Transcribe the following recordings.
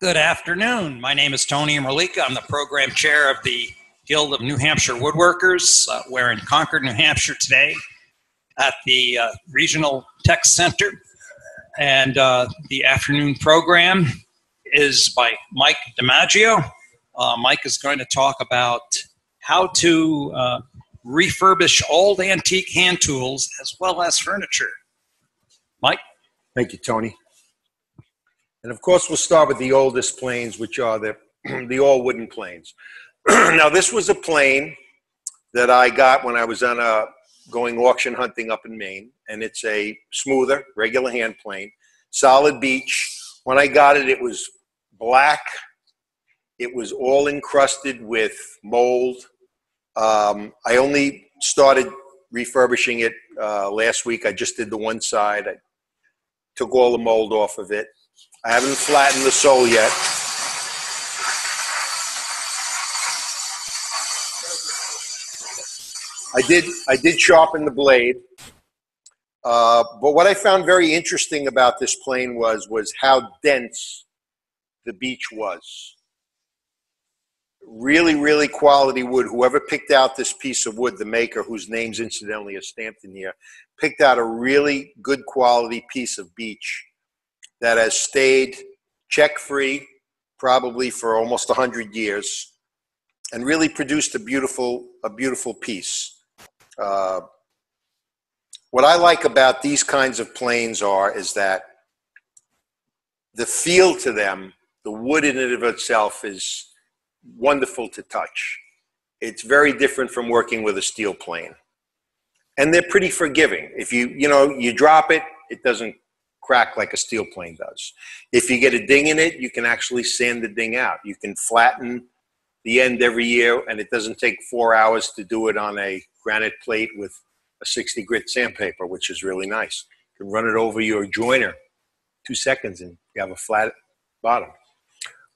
Good afternoon. My name is Tony Merlika. I'm the program chair of the Guild of New Hampshire Woodworkers. Uh, we're in Concord, New Hampshire today at the uh, Regional Tech Center. And uh, the afternoon program is by Mike DiMaggio. Uh, Mike is going to talk about how to uh, refurbish old antique hand tools as well as furniture. Mike? Thank you, Tony. And of course, we'll start with the oldest planes, which are the, the all wooden planes. now, this was a plane that I got when I was on a going auction hunting up in Maine, and it's a smoother, regular hand plane, solid beech. When I got it, it was black. It was all encrusted with mold. Um, I only started refurbishing it uh, last week. I just did the one side. I took all the mold off of it. I haven't flattened the sole yet. I did I did sharpen the blade. Uh, but what I found very interesting about this plane was was how dense the beech was. Really, really quality wood. Whoever picked out this piece of wood, the maker, whose names incidentally are stamped in here, picked out a really good quality piece of beech that has stayed check free probably for almost 100 years and really produced a beautiful a beautiful piece. Uh, what i like about these kinds of planes are is that the feel to them the wood in and of itself is wonderful to touch. It's very different from working with a steel plane. And they're pretty forgiving. If you you know you drop it it doesn't crack like a steel plane does. If you get a ding in it, you can actually sand the ding out. You can flatten the end every year, and it doesn't take four hours to do it on a granite plate with a 60 grit sandpaper, which is really nice. You can run it over your joiner two seconds and you have a flat bottom.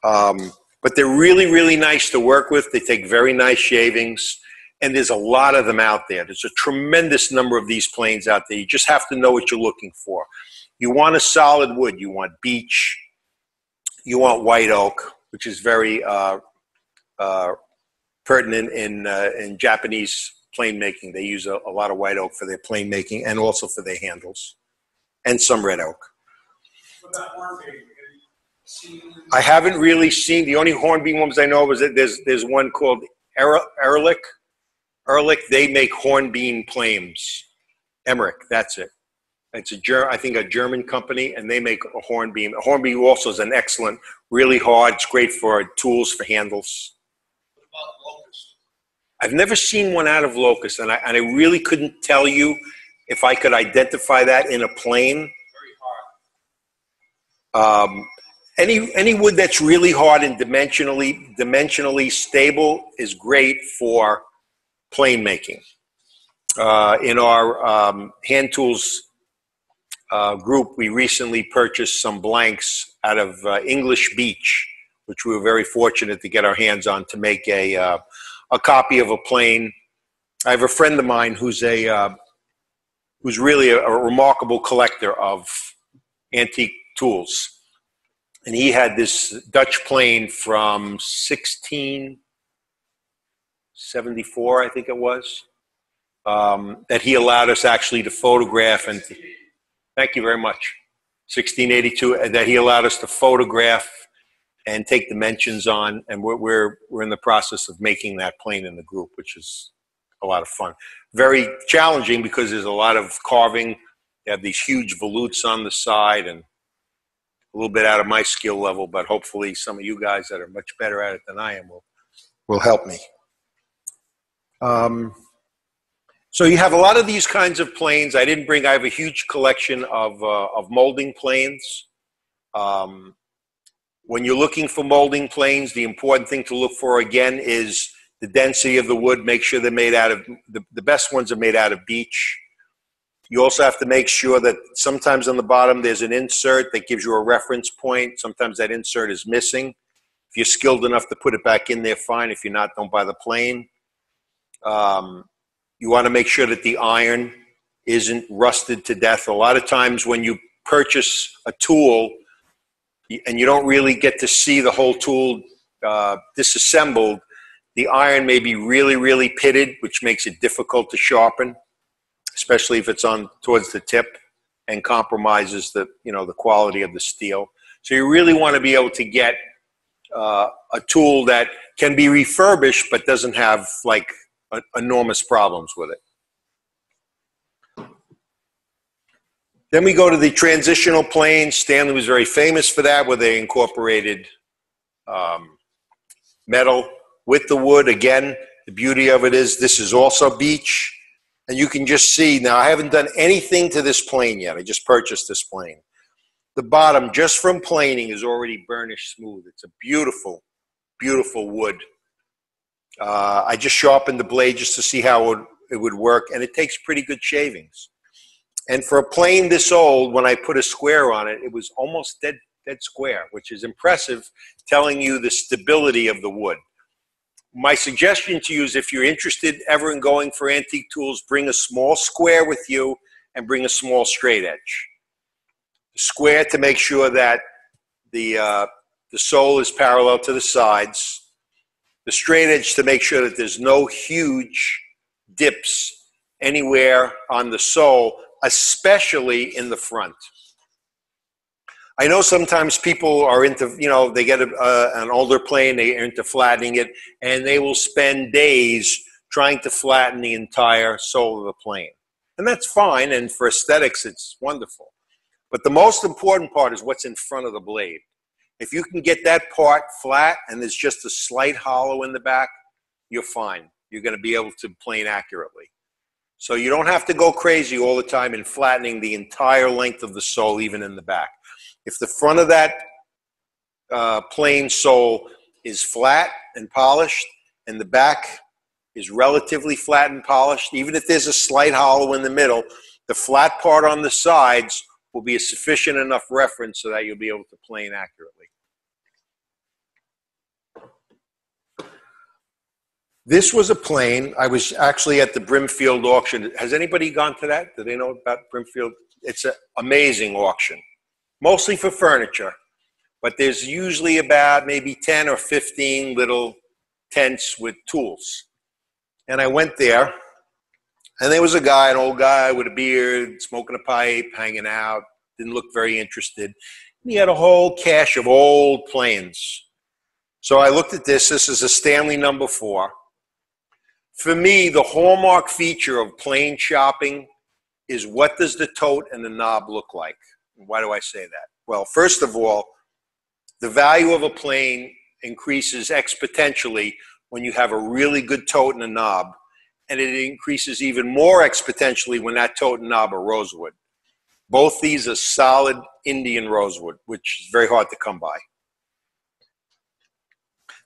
Um, but they're really, really nice to work with. They take very nice shavings, and there's a lot of them out there. There's a tremendous number of these planes out there. You just have to know what you're looking for. You want a solid wood. You want beech. You want white oak, which is very uh, uh, pertinent in, uh, in Japanese plane making. They use a, a, lot of white oak for their plane making and also for their handles, and some red oak. I haven't really seen the only hornbeam ones I know is that there's there's one called Ehrlich. Ehrlich, they make hornbeam planes. Emmerich, that's it. It's a Ger- I think a German company, and they make a hornbeam. A hornbeam also is an excellent, really hard. It's great for tools for handles. I've never seen one out of locust, and I, and I really couldn't tell you if I could identify that in a plane. Very hard. Um, any any wood that's really hard and dimensionally dimensionally stable is great for plane making. Uh, in our um, hand tools uh, group, we recently purchased some blanks out of uh, English Beech, which we were very fortunate to get our hands on to make a uh, a copy of a plane. I have a friend of mine who's a uh, who's really a, a, remarkable collector of antique tools, and he had this Dutch plane from 1674, I think it was, um, that he allowed us actually to photograph and. To, Thank you very much. 1682 that he allowed us to photograph and take dimensions on, and we're, we're, we're in the process of making that plane in the group, which is a lot of fun. Very challenging because there's a lot of carving. You have these huge volutes on the side, and a little bit out of my skill level, but hopefully some of you guys that are much better at it than I am will will help me. Um, so you have a lot of these kinds of planes. I didn't bring. I have a huge collection of uh, of molding planes. Um, when you're looking for molding planes, the important thing to look for again is the density of the wood. Make sure they're made out of the, the best ones are made out of beech. You also have to make sure that sometimes on the bottom there's an insert that gives you a reference point. Sometimes that insert is missing. If you're skilled enough to put it back in there, fine. If you're not, don't buy the plane. Um, you want to make sure that the iron isn't rusted to death. A lot of times when you purchase a tool, and you don't really get to see the whole tool uh, disassembled, the iron may be really, really pitted, which makes it difficult to sharpen, especially if it's on towards the tip and compromises the, you know, the quality of the steel. So you really want to be able to get uh, a tool that can be refurbished but doesn't have like enormous problems with it. Then we go to the transitional plane. Stanley was very famous for that, where they incorporated um, metal with the wood. Again, the beauty of it is this is also beech. And you can just see, now I haven't done anything to this plane yet. I just purchased this plane. The bottom, just from planing, is already burnished smooth. It's a beautiful, beautiful wood. Uh, I just sharpened the blade just to see how it would, it would work, and it takes pretty good shavings. And for a plane this old, when I put a square on it, it was almost dead, dead square, which is impressive, telling you the stability of the wood. My suggestion to you is if you're interested ever in going for antique tools, bring a small square with you and bring a small straight edge square to make sure that the, uh, the sole is parallel to the sides, the straight edge to make sure that there's no huge dips anywhere on the sole, especially in the front. I know sometimes people are into, you know, they get a, uh, an older plane, they are into flattening it, and they will spend days trying to flatten the entire sole of the plane. And that's fine, and for aesthetics, it's wonderful. But the most important part is what's in front of the blade. If you can get that part flat and there's just a slight hollow in the back, you're fine. You're going to be able to plane accurately. So you don't have to go crazy all the time in flattening the entire length of the sole, even in the back. If the front of that uh, plane sole is flat and polished, and the back is relatively flat and polished, even if there's a slight hollow in the middle, the flat part on the sides will be a sufficient enough reference so that you'll be able to plane accurately. This was a plane. I was actually at the Brimfield auction. Has anybody gone to that? Do they know about Brimfield? It's an amazing auction, mostly for furniture, but there's usually about maybe 10 or 15 little tents with tools. And I went there and there was a guy, an old guy with a beard, smoking a pipe, hanging out, didn't look very interested. And he had a whole cache of old planes. So I looked at this. This is a Stanley number four. For me, the hallmark feature of plane shopping is what does the tote and the knob look like? Why do I say that? Well, first of all, the value of a plane increases exponentially when you have a really good tote and a knob and it increases even more exponentially when that tote and knob are rosewood. Both these are solid Indian rosewood, which is very hard to come by.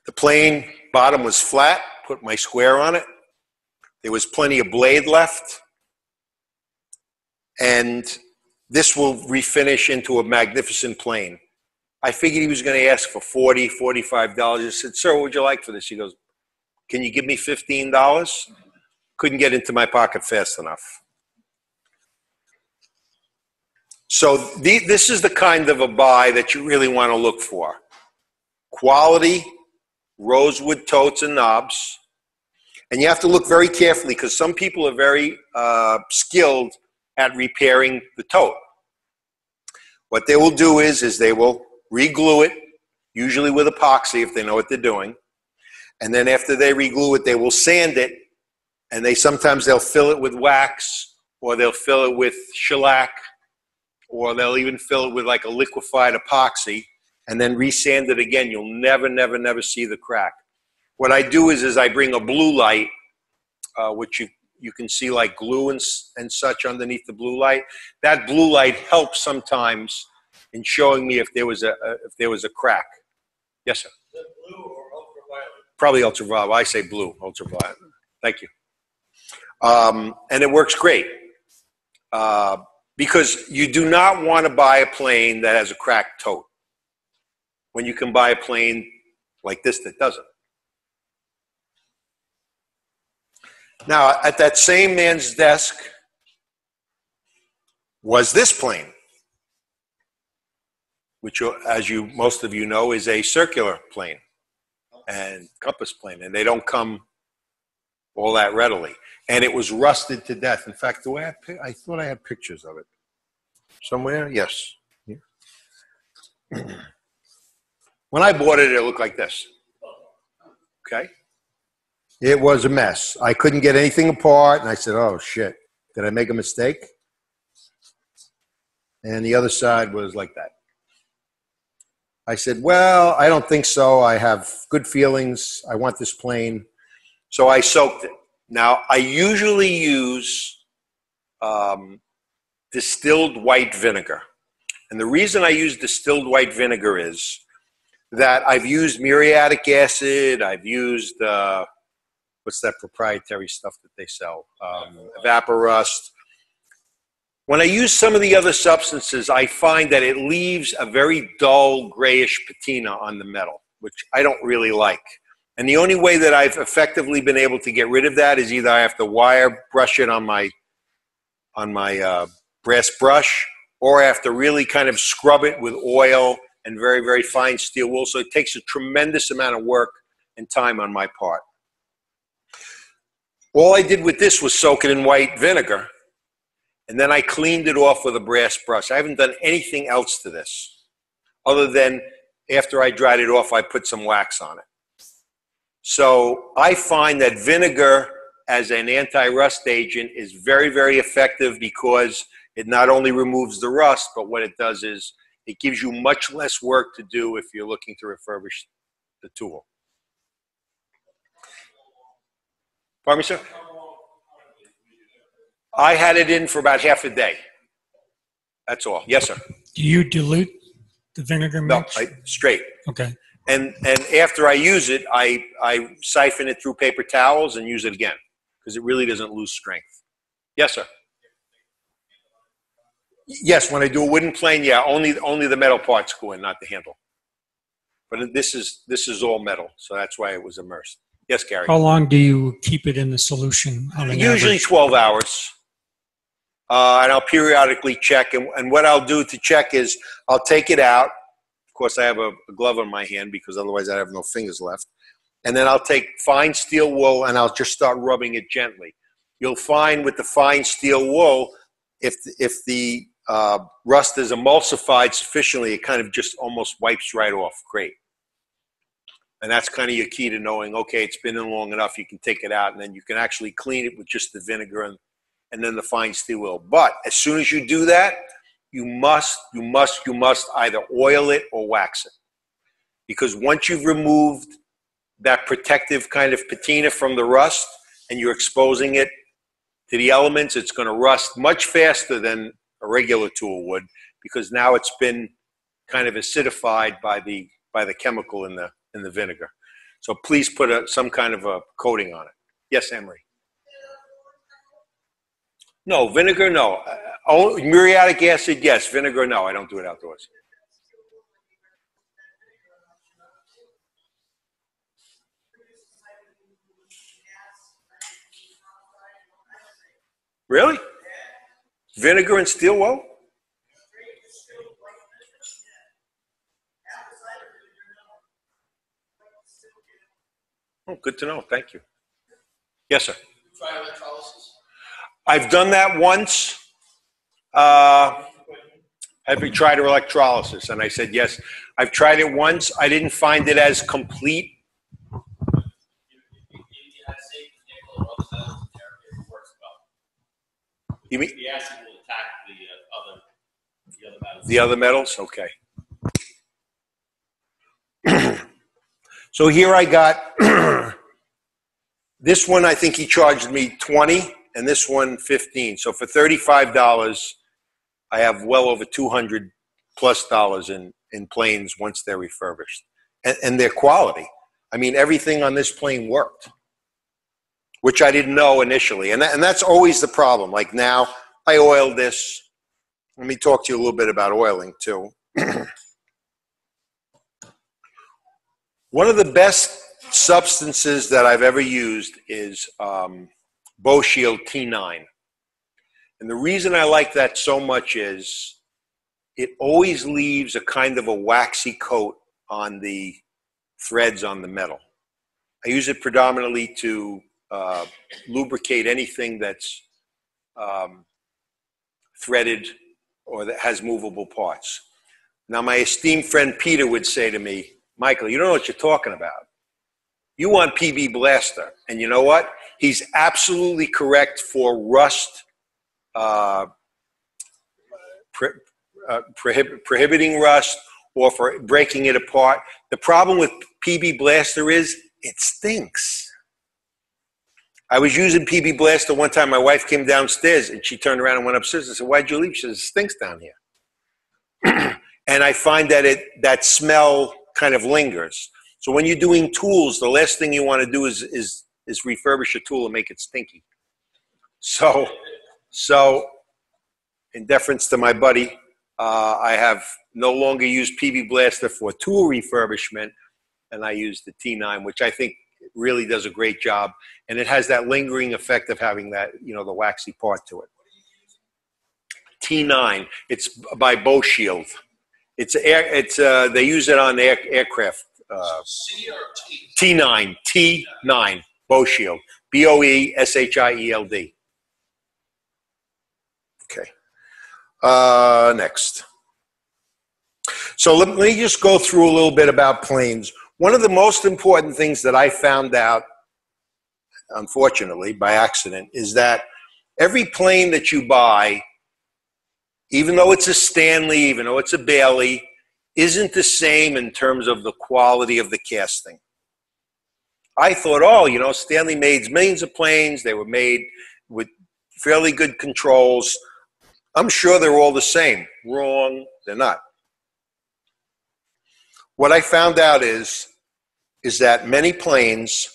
The plane bottom was flat, put my square on it. There was plenty of blade left. And this will refinish into a magnificent plane. I figured he was going to ask for 40 $45. I said, Sir, what would you like for this? He goes, Can you give me $15? couldn't get into my pocket fast enough. So the, this is the kind of a buy that you really want to look for. Quality rosewood totes and knobs. And you have to look very carefully because some people are very uh, skilled at repairing the tote. What they will do is, is they will reglue it, usually with epoxy if they know what they're doing. And then after they reglue it, they will sand it and they sometimes they'll fill it with wax or they'll fill it with shellac or they'll even fill it with like a liquefied epoxy and then resand it again you'll never never never see the crack what i do is is i bring a blue light uh, which you you can see like glue and, and such underneath the blue light. That blue light helps sometimes in showing me if there was a, a if there was a crack. Yes sir? Blue or ultraviolet? Probably ultraviolet. I say blue ultraviolet. Thank you. Um, and it works great. Uh, because you do not want to buy a plane that has a cracked tote. When you can buy a plane like this that doesn't. Now, at that same man's desk was this plane, which, uh, as you most of you know, is a circular plane and compass plane, and they don't come all that readily. And it was rusted to death. In fact, the way I, I thought I had pictures of it somewhere. Yes. when I bought it, it looked like this. Okay. It was a mess. I couldn't get anything apart, and I said, "Oh shit! Did I make a mistake?" And the other side was like that. I said, Well, I don't think so. I have good feelings. I want this plane. So I soaked it. Now, I usually use um, distilled white vinegar. And the reason I use distilled white vinegar is that I've used muriatic acid, I've used, uh, what's that proprietary stuff that they sell? Um, Evaporust. When I use some of the other substances, I find that it leaves a very dull grayish patina on the metal, which I don't really like. And the only way that I've effectively been able to get rid of that is either I have to wire brush it on my on my uh, brass brush, or I have to really kind of scrub it with oil and very very fine steel wool. So it takes a tremendous amount of work and time on my part. All I did with this was soak it in white vinegar and then I cleaned it off with a brass brush. I haven't done anything else to this other than after I dried it off, I put some wax on it. So I find that vinegar as an anti-rust agent is very, very effective because it not only removes the rust, but what it does is it gives you much less work to do if you're looking to refurbish the tool. Pardon me, sir? I had it in for about half a day. That's all. Yes, sir. Do you dilute the vinegar No, mix? I, straight. Okay. And and after I use it, I I siphon it through paper towels and use it again because it really doesn't lose strength. Yes, sir. Yes, when I do a wooden plane, yeah, only only the metal parts go in, not the handle. But this is this is all metal, so that's why it was immersed. Yes, Gary. How long do you keep it in the solution on an Usually average? 12 hours. Uh, and I'll periodically check. And, and what I'll do to check is I'll take it out. Of course, I have a, a glove on my hand because otherwise I have no fingers left. And then I'll take fine steel wool and I'll just start rubbing it gently. You'll find with the fine steel wool, if, if the uh, rust is emulsified sufficiently, it kind of just almost wipes right off. Great. And that's kind of your key to knowing, okay, it's been in long enough, you can take it out, and then you can actually clean it with just the vinegar and, and then the fine steel wool. But as soon as you do that, you must, you must, you must either oil it or wax it. Because once you've removed that protective kind of patina from the rust and you're exposing it to the elements, it's going to rust much faster than a regular tool would because now it's been kind of acidified by the by the chemical in the in the vinegar. So please put a, some kind of a coating on it. Yes, Emery. No, vinegar, no. Uh, oh, muriatic acid, yes. Vinegar, no. I don't do it outdoors. Really? Vinegar and steel wool? Oh, good to know. Thank you. Yes, sir. Electrolysis. I've done that once. Uh, have you tried electrolysis? And I said, yes. I've tried it once. I didn't find it as complete. You mean The acid will attack the other, the other metals. the other metals? Okay. so here I got this one. I think he charged me twenty, and this one 15. So for thirty-five dollars, I have well over two hundred plus dollars in in planes once they're refurbished, and, and their quality. I mean, everything on this plane worked, which I didn't know initially, and that, and that's always the problem. Like now, I oiled this. Let me talk to you a little bit about oiling too. One of the best substances that I've ever used is um, Shield T9. And the reason I like that so much is it always leaves a kind of a waxy coat on the threads on the metal. I use it predominantly to uh, lubricate anything that's um, threaded or that has movable parts. Now, my esteemed friend Peter would say to me, Michael, you don't know what you're talking about. You want PB Blaster. And you know what? He's absolutely correct for rust, uh, uh, prohib- prohibiting rust, or for breaking it apart. The problem with PB Blaster is it stinks. I was using PB Blaster one time. My wife came downstairs and she turned around and went upstairs. and said, Why'd you leave? She says, It stinks down here. and I find that it that smell kind of lingers. So when you're doing tools, the last thing you want to do is is is refurbish a tool and make it stinky. So so in deference to my buddy, uh, I have no longer used PB Blaster for tool refurbishment, and I use the T9, which I think really does a great job, and it has that lingering effect of having that you know the waxy part to it. T9, it's by Boeshield. It's air. It's uh, they use it on air, aircraft. Uh, T? T9, T9, Boeshield, B O E S H I E L D. Okay. Uh, next. So let me just go through a little bit about planes. One of the most important things that I found out, unfortunately, by accident, is that every plane that you buy, even though it's a Stanley, even though it's a Bailey, isn't the same in terms of the quality of the casting. I thought, oh, you know, Stanley made millions of planes. They were made with fairly good controls. I'm sure they're all the same. Wrong, they're not. What I found out is, is that many planes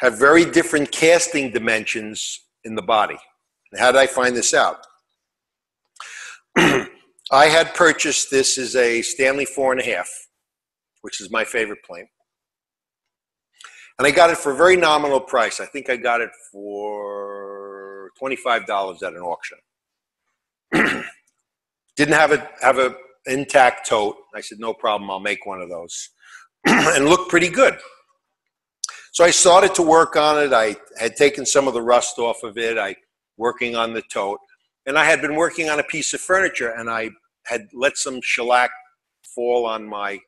have very different casting dimensions in the body. How did I find this out? I had purchased this as a Stanley four and a half, which is my favorite plane. And I got it for a very nominal price. I think I got it for $25 at an auction. Didn't have a have a intact tote. I said, no problem, I'll make one of those. and looked pretty good. So I started to work on it. I had taken some of the rust off of it. I working on the tote. And I had been working on a piece of furniture and I had let some shellac fall on my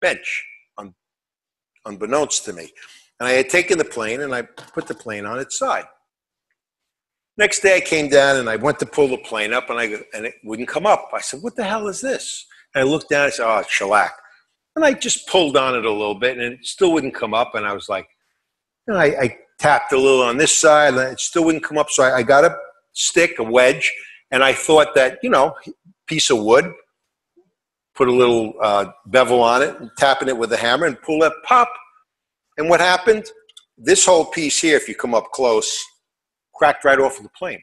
bench, un, unbeknownst to me. And I had taken the plane and I put the plane on its side. Next day I came down and I went to pull the plane up and I and it wouldn't come up. I said, "What the hell is this?" And I looked down. I said, "Oh, it's shellac." And I just pulled on it a little bit and it still wouldn't come up. And I was like, know, I, I tapped a little on this side and it still wouldn't come up. So I, I got a stick, a wedge, and I thought that you know, piece of wood, put a little uh, bevel on it, and tapping it with a hammer and pull that pop. And what happened? This whole piece here, if you come up close, cracked right off of the plane.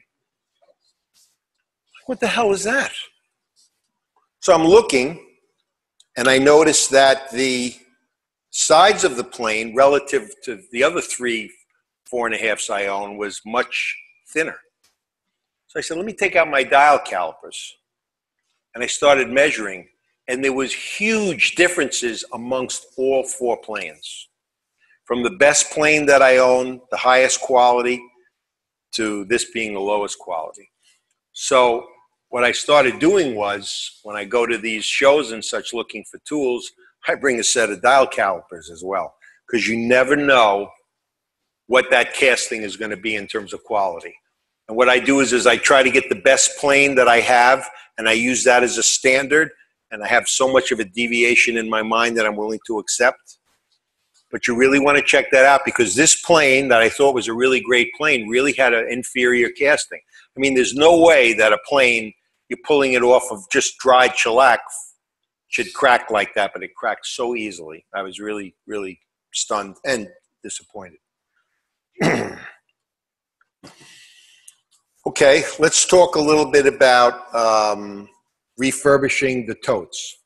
What the hell is that? So I'm looking, and I notice that the sides of the plane, relative to the other three four and a halfs I own, was much thinner. So I said, let me take out my dial calipers. And I started measuring, and there was huge differences amongst all four planes. From the best plane that I own, the highest quality, to this being the lowest quality. So what I started doing was when I go to these shows and such looking for tools, I bring a set of dial calipers as well because you never know what that casting is going to be in terms of quality. And what I do is, is I try to get the best plane that I have and I use that as a standard and I have so much of a deviation in my mind that I'm willing to accept but you really want to check that out because this plane that I thought was a really great plane really had an inferior casting. I mean, there's no way that a plane you're pulling it off of just dried shellac should crack like that, but it cracked so easily. I was really, really stunned and disappointed. okay, let's talk a little bit about um, refurbishing the totes.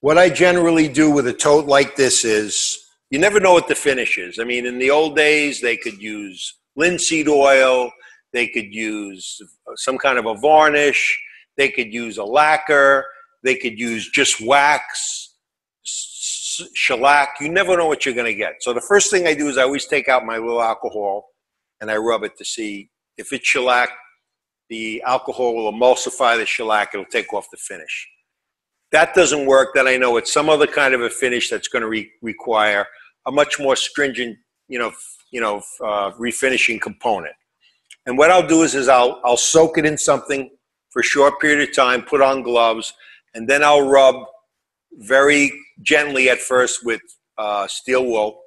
What I generally do with a tote like this is you never know what the finish is. I mean, in the old days, they could use linseed oil, they could use some kind of a varnish, They could use a lacquer. They could use just wax, shellac. You never know what you're going to get. So the first thing I do is I always take out my little alcohol and I rub it to see if it's shellac. The alcohol will emulsify the shellac. It'll take off the finish. That doesn't work. Then I know it's some other kind of a finish that's going to re- require a much more stringent, you know, you know, uh, refinishing component. And what I'll do is, is I'll I'll soak it in something for a short period of time, put on gloves, and then I'll rub very gently at first with uh, steel wool.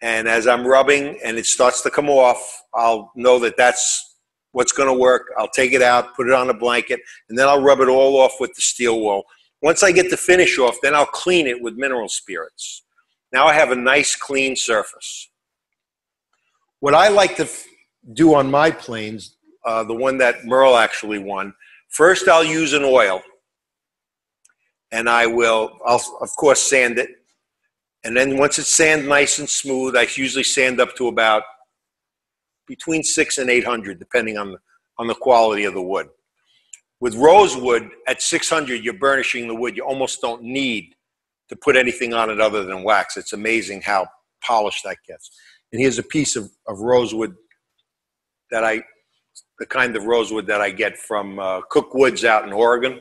And as I'm rubbing and it starts to come off, I'll know that that's what's going to work. I'll take it out, put it on a blanket, and then I'll rub it all off with the steel wool. Once I get the finish off, then I'll clean it with mineral spirits. Now I have a nice clean surface. What I like to f- do on my planes, uh, the one that Merle actually won, first I'll use an oil, and I will, I'll of course sand it, and then once it's sand nice and smooth, I usually sand up to about between six and eight hundred, depending on the, on the quality of the wood. With rosewood at 600, you're burnishing the wood. You almost don't need to put anything on it other than wax. It's amazing how polished that gets. And here's a piece of, of rosewood that I, the kind of rosewood that I get from uh, Cook Woods out in Oregon.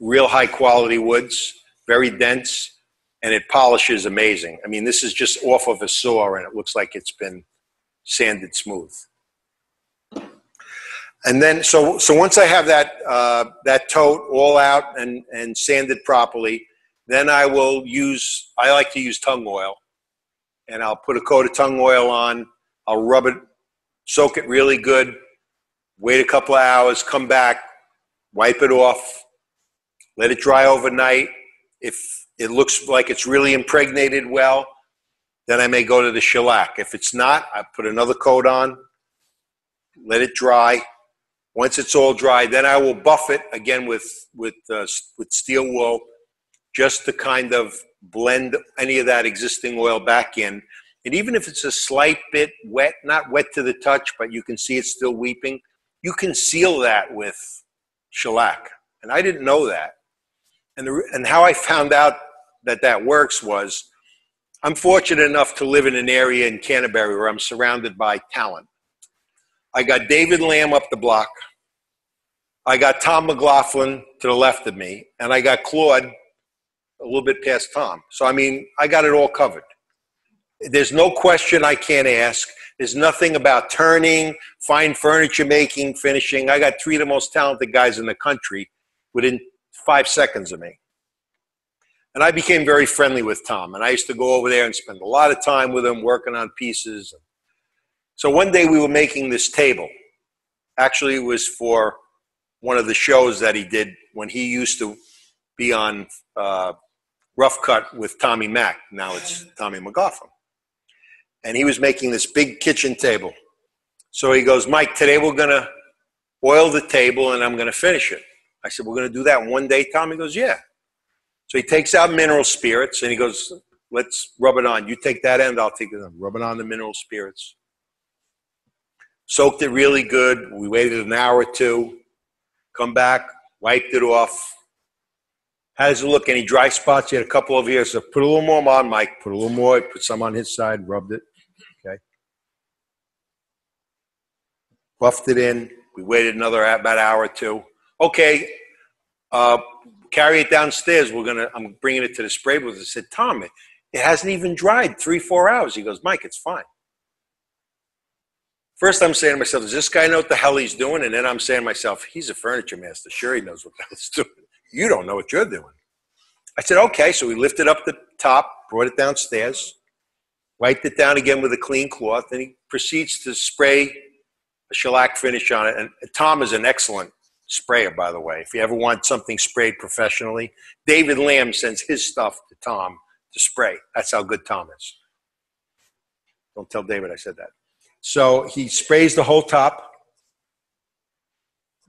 Real high quality woods, very dense, and it polishes amazing. I mean, this is just off of a saw and it looks like it's been sanded smooth. And then, so so once I have that uh, that tote all out and and sanded properly, then I will use. I like to use tung oil, and I'll put a coat of tung oil on. I'll rub it, soak it really good. Wait a couple of hours, come back, wipe it off, let it dry overnight. If it looks like it's really impregnated well, then I may go to the shellac. If it's not, I put another coat on, let it dry. Once it's all dry, then I will buff it again with with uh, with steel wool, just to kind of blend any of that existing oil back in. And even if it's a slight bit wet, not wet to the touch, but you can see it's still weeping, you can seal that with shellac. And I didn't know that. And the, and how I found out that that works was, I'm fortunate enough to live in an area in Canterbury where I'm surrounded by talent. I got David Lamb up the block. I got Tom McLaughlin to the left of me, and I got Claude a little bit past Tom. So, I mean, I got it all covered. There's no question I can't ask. There's nothing about turning, fine furniture making, finishing. I got three of the most talented guys in the country within five seconds of me. And I became very friendly with Tom, and I used to go over there and spend a lot of time with him working on pieces. So one day we were making this table. Actually, it was for one of the shows that he did when he used to be on uh, Rough Cut with Tommy Mac. Now it's Tommy McGoffin. And he was making this big kitchen table. So he goes, Mike, today we're going to oil the table and I'm going to finish it. I said, We're going to do that one day, Tom? He goes, Yeah. So he takes out mineral spirits and he goes, Let's rub it on. You take that end, I'll take it on. Rub it on the mineral spirits. Soaked it really good. We waited an hour or two. Come back, wiped it off. How does it look? Any dry spots? You had a couple over here. So put a little more on, Mike. Put a little more. Put some on his side. Rubbed it. Okay. Buffed it in. We waited another about hour or two. Okay. Uh, carry it downstairs. We're gonna. I'm bringing it to the spray booth. I said, Tom, it, it hasn't even dried three, four hours. He goes, Mike, it's fine. First, I'm saying to myself, does this guy know what the hell he's doing? And then I'm saying to myself, he's a furniture master. Sure, he knows what the hell he's doing. You don't know what you're doing. I said, okay. So we lifted up the top, brought it downstairs, wiped it down again with a clean cloth, and he proceeds to spray a shellac finish on it. And Tom is an excellent sprayer, by the way. If you ever want something sprayed professionally, David Lamb sends his stuff to Tom to spray. That's how good Tom is. Don't tell David I said that. So he sprays the whole top,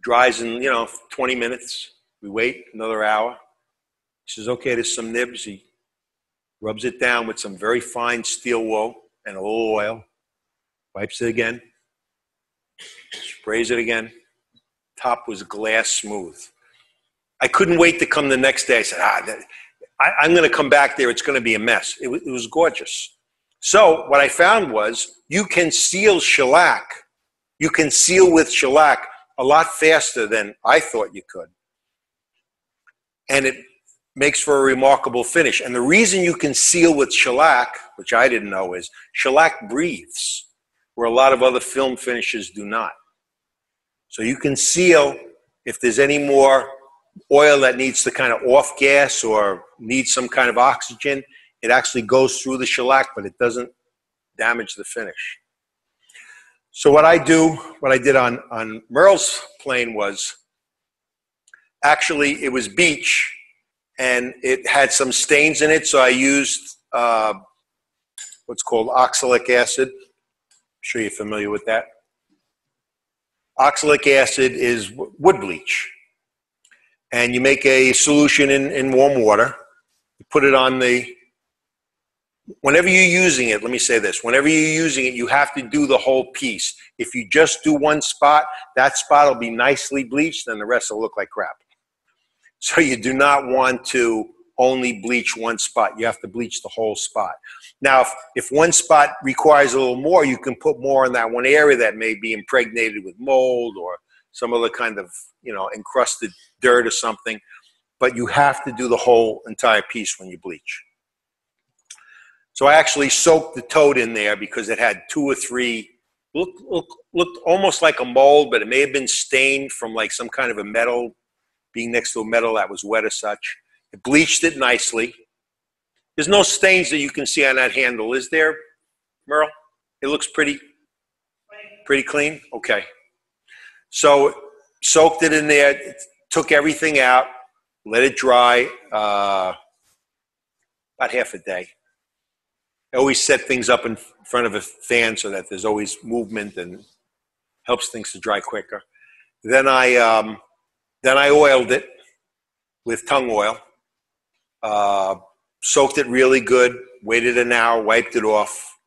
dries in, you know, 20 minutes. We wait another hour. He says, okay, there's some nibs. He rubs it down with some very fine steel wool and a little oil, wipes it again, sprays it again. Top was glass smooth. I couldn't wait to come the next day. I said, ah, that, I, I'm going to come back there. It's going to be a mess. It, it was gorgeous. So what I found was you can seal shellac. You can seal with shellac a lot faster than I thought you could. And it makes for a remarkable finish. And the reason you can seal with shellac, which I didn't know, is shellac breathes, where a lot of other film finishes do not. So you can seal if there's any more oil that needs to kind of off gas or needs some kind of oxygen, it actually goes through the shellac, but it doesn't damage the finish. So what I do, what I did on, on Merle's plane was actually it was beech and it had some stains in it. So I used uh, what's called oxalic acid. I'm sure you're familiar with that. Oxalic acid is wood bleach. And you make a solution in, in warm water. You put it on the, whenever you're using it, let me say this whenever you're using it, you have to do the whole piece. If you just do one spot, that spot will be nicely bleached and the rest will look like crap. So you do not want to only bleach one spot. You have to bleach the whole spot. Now, if, if one spot requires a little more, you can put more in that one area that may be impregnated with mold or some other kind of, you know, encrusted dirt or something. But you have to do the whole entire piece when you bleach. So I actually soaked the tote in there because it had two or three looked, looked, looked almost like a mold, but it may have been stained from like some kind of a metal being next to a metal that was wet or such. It bleached it nicely. There's no stains that you can see on that handle, is there, Merle? It looks pretty, pretty clean. Okay. So soaked it in there, took everything out, let it dry uh, about half a day. I always set things up in front of a fan so that there's always movement and helps things to dry quicker. Then I um, then I oiled it with tung oil, uh, soaked it really good, waited an hour, wiped it off,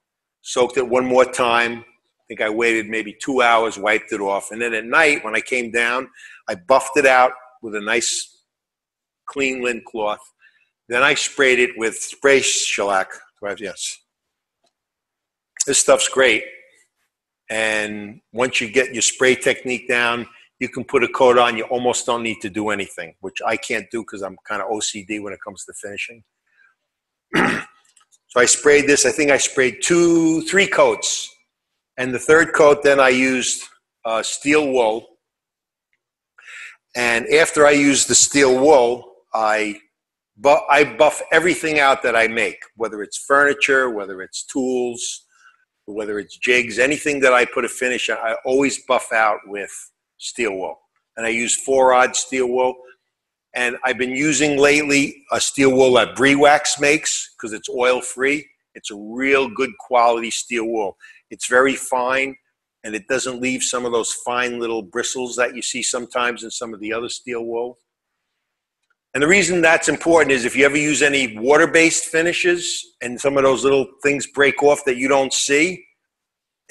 soaked it one more time. I think I waited maybe two hours, wiped it off. And then at night, when I came down, I buffed it out with a nice clean lint cloth. Then I sprayed it with spray shellac. Yes. This stuff's great. And once you get your spray technique down, you can put a coat on. You almost don't need to do anything, which I can't do because I'm kind of OCD when it comes to finishing. so I sprayed this. I think I sprayed two, three coats. And the third coat, then I used uh, steel wool. And after I used the steel wool, I, bu- I buff everything out that I make, whether it's furniture, whether it's tools, whether it's jigs, anything that I put a finish on, I always buff out with steel wool. And I use four odd steel wool. And I've been using lately a steel wool that Briwax makes because it's oil free. It's a real good quality steel wool. It's very fine and it doesn't leave some of those fine little bristles that you see sometimes in some of the other steel wool. And the reason that's important is if you ever use any water based finishes and some of those little things break off that you don't see,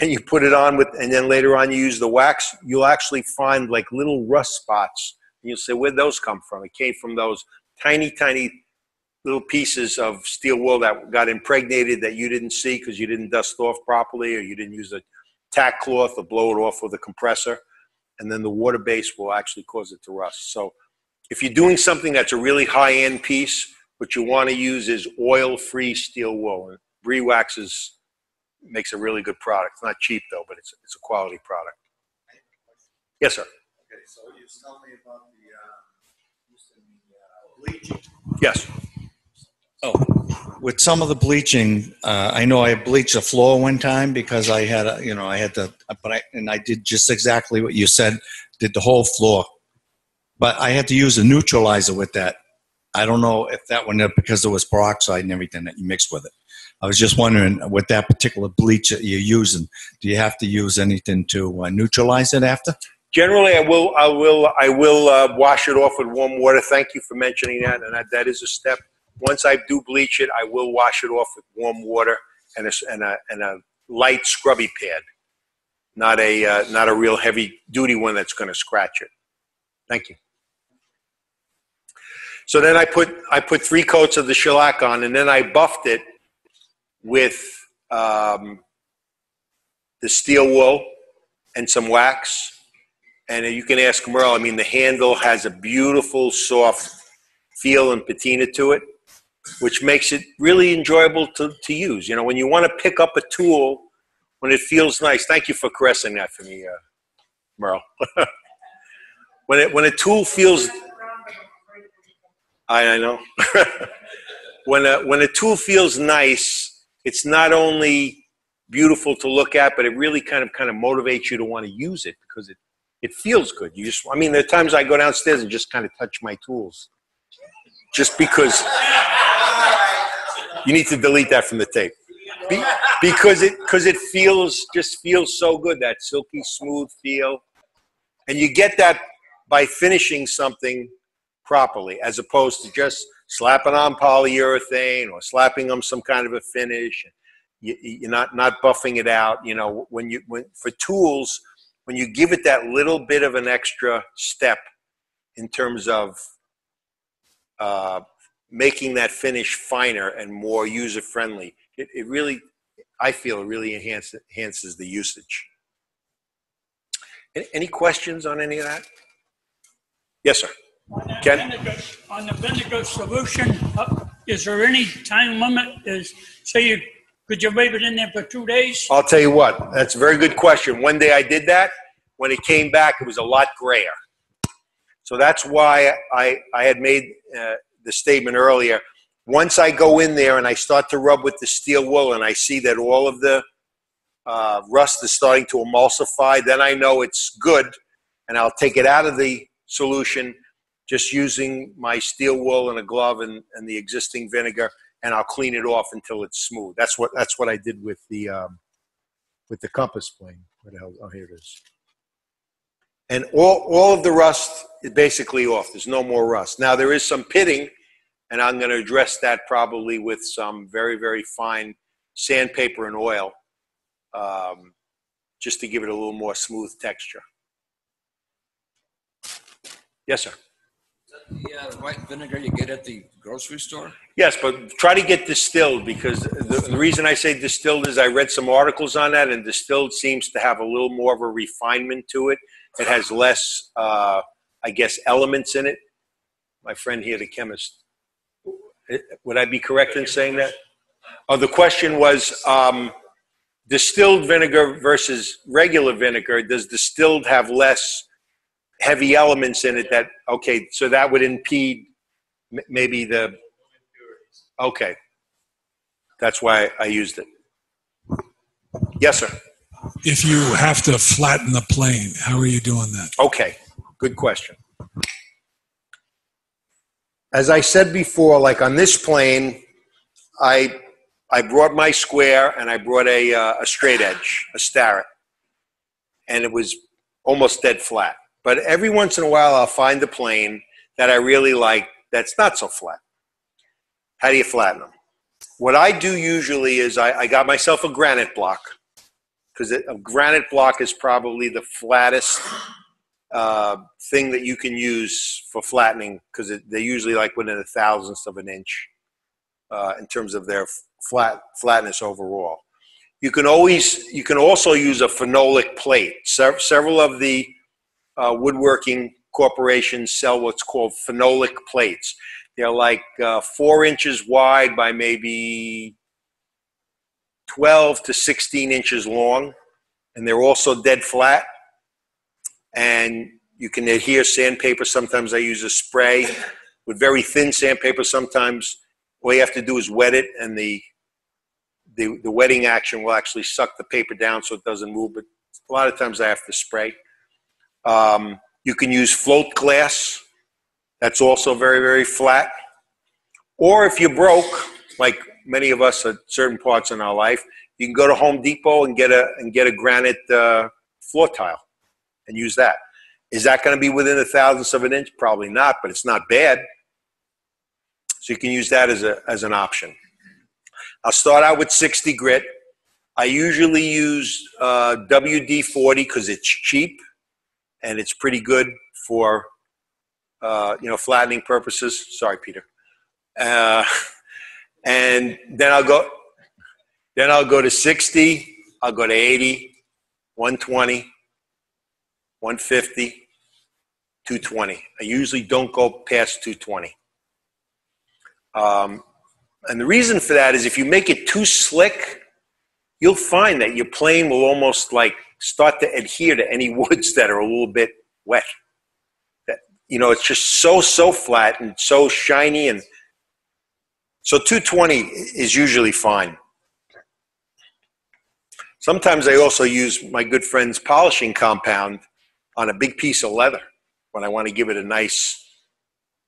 and you put it on with, and then later on you use the wax, you'll actually find like little rust spots. And you'll say, where'd those come from? It came from those tiny, tiny little pieces of steel wool that got impregnated that you didn't see because you didn't dust off properly or you didn't use a tack cloth or blow it off with a compressor. And then the water base will actually cause it to rust. So if you're doing something that's a really high end piece, what you want to use is oil free steel wool. And Briwax is makes a really good product. It's not cheap though, but it's it's a quality product. Yes, sir. Okay, so you tell me about the, uh, using the, uh, bleaching. Yes. Oh, With some of the bleaching, uh, I know I bleached the floor one time because I had, a, you know, I had to, but I, and I did just exactly what you said, did the whole floor. But I had to use a neutralizer with that. I don't know if that one, because there was peroxide and everything that you mixed with it. I was just wondering, with that particular bleach that you're using, do you have to use anything to uh, neutralize it after? Generally, I will, I will, I will uh, wash it off with warm water. Thank you for mentioning that, and that, that is a step. Once I do bleach it, I will wash it off with warm water and a, and a, and a light scrubby pad, not a, uh, not a real heavy duty one that's going to scratch it. Thank you. So then I put I put three coats of the shellac on, and then I buffed it with um, the steel wool and some wax. And you can ask Merle. I mean, the handle has a beautiful, soft feel and patina to it, which makes it really enjoyable to, to use. You know, when you want to pick up a tool, when it feels nice. Thank you for caressing that for me, uh, Merle. when it when a tool feels, I, I know. when a when a tool feels nice, it's not only beautiful to look at, but it really kind of kind of motivates you to want to use it because it it feels good. You just, I mean, there are times I go downstairs and just kind of touch my tools, just because. You need to delete that from the tape. Be, because it because it feels just feels so good that silky smooth feel, and you get that by finishing something properly, as opposed to just slapping on polyurethane or slapping on some kind of a finish. You, you're not not buffing it out. You know when you when for tools when you give it that little bit of an extra step in terms of uh, making that finish finer and more user friendly, it, it really, I feel, it really enhance, enhances the usage. Any questions on any of that? Yes, sir. On that Ken? vinegar- On the vinegar solution, uh, is there any time limit? Is, say you, could you leave it in there for two days? I'll tell you what, that's a very good question. One day I did that. When it came back, it was a lot grayer. So that's why I, I had made uh, the statement earlier. Once I go in there and I start to rub with the steel wool and I see that all of the uh, rust is starting to emulsify, then I know it's good and I'll take it out of the solution just using my steel wool and a glove and, and the existing vinegar and I'll clean it off until it's smooth. That's what that's what I did with the um, with the compass plane. What the hell? Oh, here it is. And all all of the rust is basically off. There's no more rust. Now there is some pitting, and I'm going to address that probably with some very very fine sandpaper and oil, um, just to give it a little more smooth texture. Yes, sir. The uh, white vinegar you get at the grocery store? Yes, but try to get distilled because the, the reason I say distilled is I read some articles on that, and distilled seems to have a little more of a refinement to it. It has less, uh, I guess, elements in it. My friend here, the chemist, would I be correct in saying that? Oh, the question was um, distilled vinegar versus regular vinegar. Does distilled have less heavy elements in it that, okay, so that would impede m- maybe the Okay. That's why I used it. Yes, sir. If you have to flatten the plane, how are you doing that? Okay. Good question. As I said before, like on this plane, I I brought my square and I brought a uh, a straight edge, a Starrett, and it was almost dead flat. But every once in a while, I'll find a plane that I really like that's not so flat. How do you flatten them? What I do usually is I, I got myself a granite block because a granite block is probably the flattest uh, thing that you can use for flattening because they're usually like within a thousandth of an inch uh, in terms of their flat flatness overall. You can always you can also use a phenolic plate. Se- several of the uh, woodworking corporations sell what's called phenolic plates. They're like uh, four inches wide by maybe 12 to 16 inches long, and they're also dead flat. And you can adhere sandpaper. Sometimes I use a spray with very thin sandpaper. Sometimes all you have to do is wet it, and the the, the wetting action will actually suck the paper down so it doesn't move. But a lot of times I have to spray. Um, you can use float glass. That's also very, very flat. Or if you're broke, like many of us at certain parts in our life, you can go to Home Depot and get a and get a granite uh, floor tile and use that. Is that going to be within a thousandth of an inch? Probably not, but it's not bad. So you can use that as a as an option. I'll start out with 60 grit. I usually use uh, WD 40 because it's cheap and it's pretty good for uh, you know, flattening purposes. Sorry, Peter. Uh, and then I'll go, then I'll go to 60, I'll go to 80, 120, 150, 220. I usually don't go past 220. Um, and the reason for that is if you make it too slick, you'll find that your plane will almost like start to adhere to any woods that are a little bit wet. That you know, it's just so so flat and so shiny, and so 220 is usually fine. Sometimes I also use my good friend's polishing compound on a big piece of leather when I want to give it a nice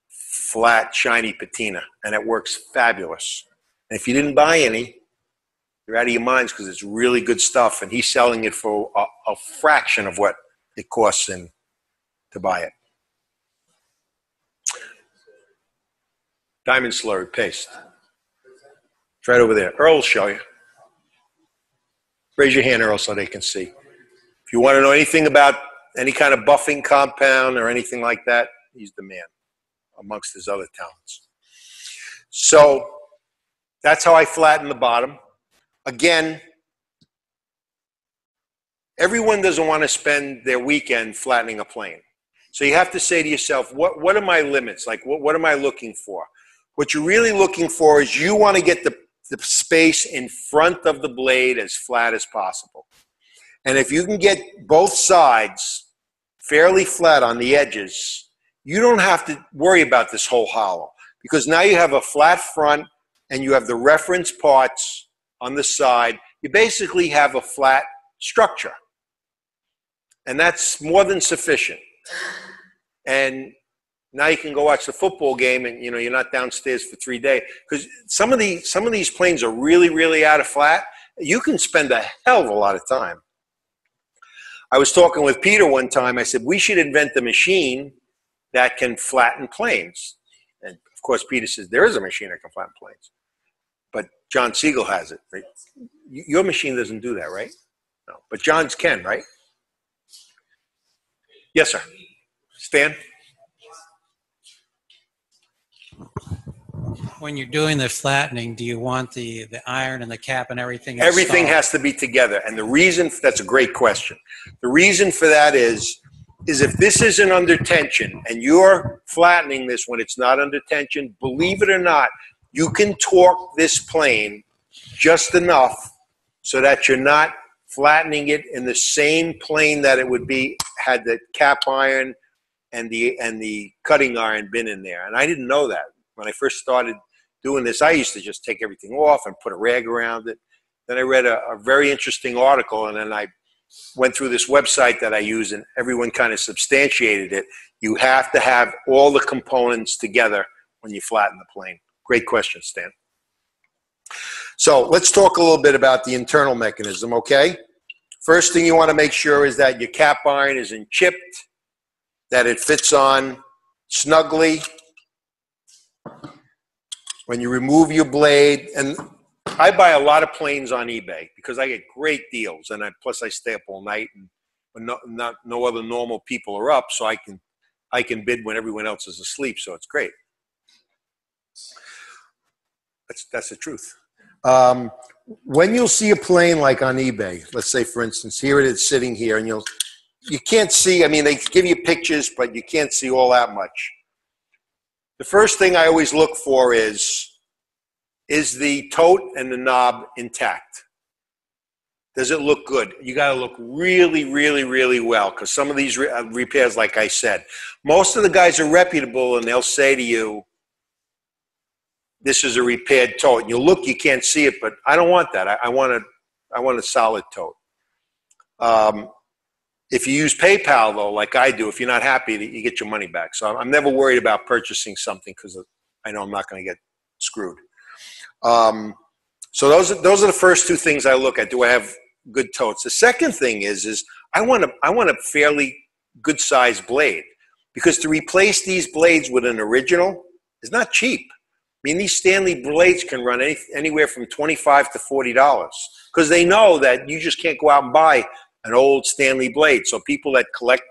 flat, shiny patina, and it works fabulous. And if you didn't buy any, you're out of your minds because it's really good stuff, and he's selling it for a, a fraction of what it costs him to buy it. Diamond slurry paste. It's right over there. Earl will show you. Raise your hand, Earl, so they can see. If you want to know anything about any kind of buffing compound or anything like that, he's the man amongst his other talents. So that's how I flatten the bottom. Again, everyone doesn't want to spend their weekend flattening a plane. So you have to say to yourself, what, what are my limits? Like, what, what am I looking for? What you're really looking for is you want to get the, the space in front of the blade as flat as possible. And if you can get both sides fairly flat on the edges, you don't have to worry about this whole hollow because now you have a flat front and you have the reference parts on the side. You basically have a flat structure. And that's more than sufficient. And now you can go watch the football game and you know you're not downstairs for three days because some of these some of these planes are really really out of flat you can spend a hell of a lot of time i was talking with peter one time i said we should invent the machine that can flatten planes. And of course, Peter says there is a machine that can flatten planes, but John Siegel has it. Right? Your machine doesn't do that, right? No, but John's can, right? Yes, sir. Stan. When you're doing the flattening, do you want the, the iron and the cap and everything? Everything installed? has to be together. And the reason, that's a great question. The reason for that is is if this isn't under tension and you're flattening this when it's not under tension, believe it or not, you can torque this plane just enough so that you're not flattening it in the same plane that it would be had the cap iron and the and the cutting iron been in there. And I didn't know that when I first started doing this. I used to just take everything off and put a rag around it. Then I read a, a very interesting article, and then I went through this website that I use and everyone kind of substantiated it. You have to have all the components together when you flatten the plane. Great question, Stan. So let's talk a little bit about the internal mechanism, okay? First thing you want to make sure is that your cap iron isn't chipped, that it fits on snugly. When you remove your blade, and I buy a lot of planes on eBay because I get great deals, and I, plus I stay up all night, and no, not, no other normal people are up, so I can I can bid when everyone else is asleep. So it's great. That's that's the truth. Um, when you'll see a plane like on eBay, let's say for instance, here it is sitting here, and you'll you can't see. I mean, they give you pictures, but you can't see all that much. The first thing I always look for is is the tote and the knob intact? Does it look good? You got to look really, really, really well because some of these re- uh, repairs, like I said, most of the guys are reputable and they'll say to you, "This is a repaired tote." And you look, you can't see it, but I don't want that. I, I want a, I want a solid tote. Um, if you use PayPal though, like I do, if you're not happy, you get your money back. So I'm never worried about purchasing something because I know I'm not going to get screwed. Um, so those are, those are the first two things I look at. Do I have good totes? The second thing is is I want a I want a fairly good sized blade because to replace these blades with an original is not cheap. I mean, these Stanley blades can run any, anywhere from twenty-five to forty dollars because they know that you just can't go out and buy an old Stanley blade. So people that collect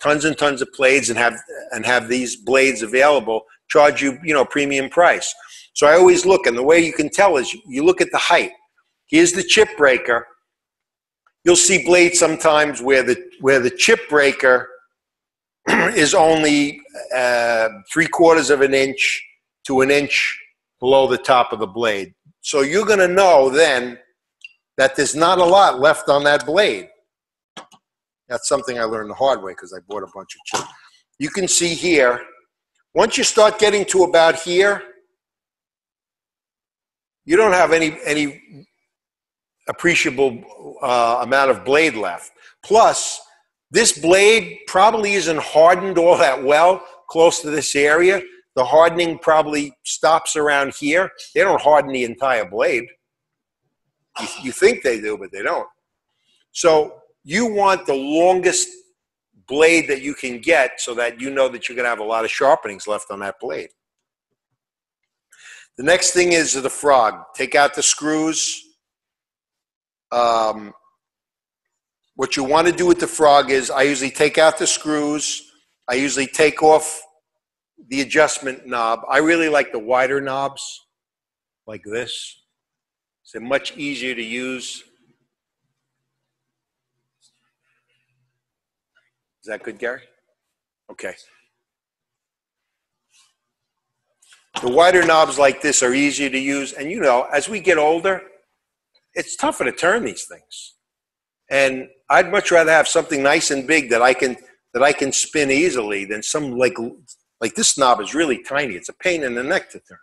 tons and tons of blades and have and have these blades available charge you you know premium price. So i always look and the way you can tell is you look at the height. Here's the chip breaker. You'll see blades sometimes where the where the chip breaker is only uh, three quarters of an inch to an inch below the top of the blade so you're going to know then that there's not a lot left on that blade that's something I learned the hard way because I bought a bunch of chips. You can see here, once you start getting to about here, you don't have any any appreciable uh, amount of blade left. Plus, this blade probably isn't hardened all that well close to this area. The hardening probably stops around here. They don't harden the entire blade. You, you think they do, but they don't. So you want the longest blade that you can get so that you know that you're going to have a lot of sharpenings left on that blade. The next thing is the frog. Take out the screws. Um, what you want to do with the frog is I usually take out the screws. I usually take off the adjustment knob. I really like the wider knobs like this. It's much easier to use. Is that good, Gary? Okay. The wider knobs like this are easier to use. And you know, as we get older, it's tougher to turn these things. And I'd much rather have something nice and big that I can that I can spin easily than some like like this knob is really tiny. It's a pain in the neck to turn.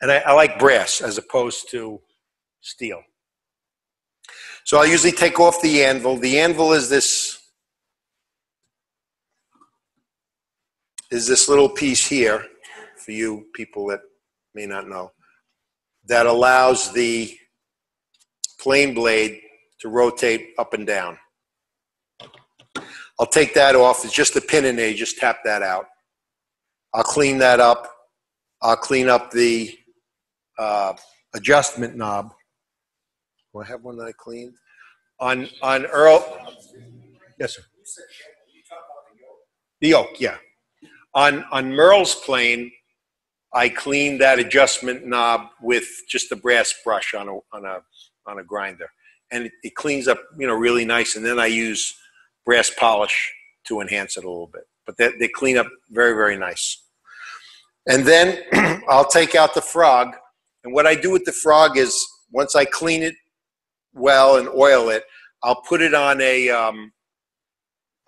And I, I like brass as opposed to steel. So I usually take off the anvil. The anvil is this is this little piece here for you people that may not know that allows the plane blade to rotate up and down. I'll take that off. It's just a pin in there. Just tap that out. I'll clean that up. I'll clean up the uh, adjustment knob. Do I have one that I cleaned? On on Earl. Yes, sir. The yoke, yeah. On, on Merle's plane, I cleaned that adjustment knob with just a brass brush on a, on a, on a grinder. And it, it cleans up, you know, really nice. And then I use brass polish to enhance it a little bit. But they, they clean up very, very nice. And then I'll take out the frog. And what I do with the frog is once I clean it well and oil it, I'll put it on a, um,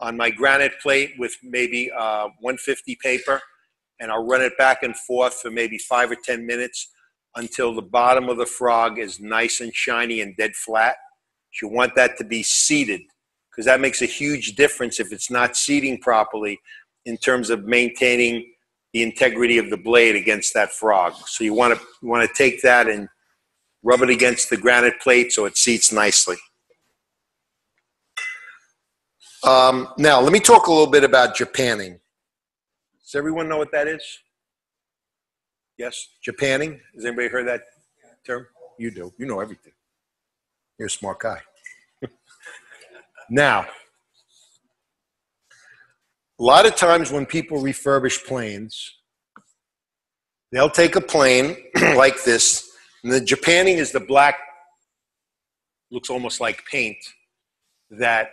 on my granite plate with maybe uh, 150 paper, and I'll run it back and forth for maybe five or 10 minutes until the bottom of the frog is nice and shiny and dead flat. You want that to be seated because that makes a huge difference if it's not seating properly in terms of maintaining the integrity of the blade against that frog. So you want to you want to take that and rub it against the granite plate so it seats nicely. Um, now, let me talk a little bit about Japanning. Does everyone know what that is? Yes, Japanning. Has anybody heard that term? You do. You know everything. You're a smart guy. Now, a lot of times when people refurbish planes, they'll take a plane like this, and the Japanning is the black, looks almost like paint, that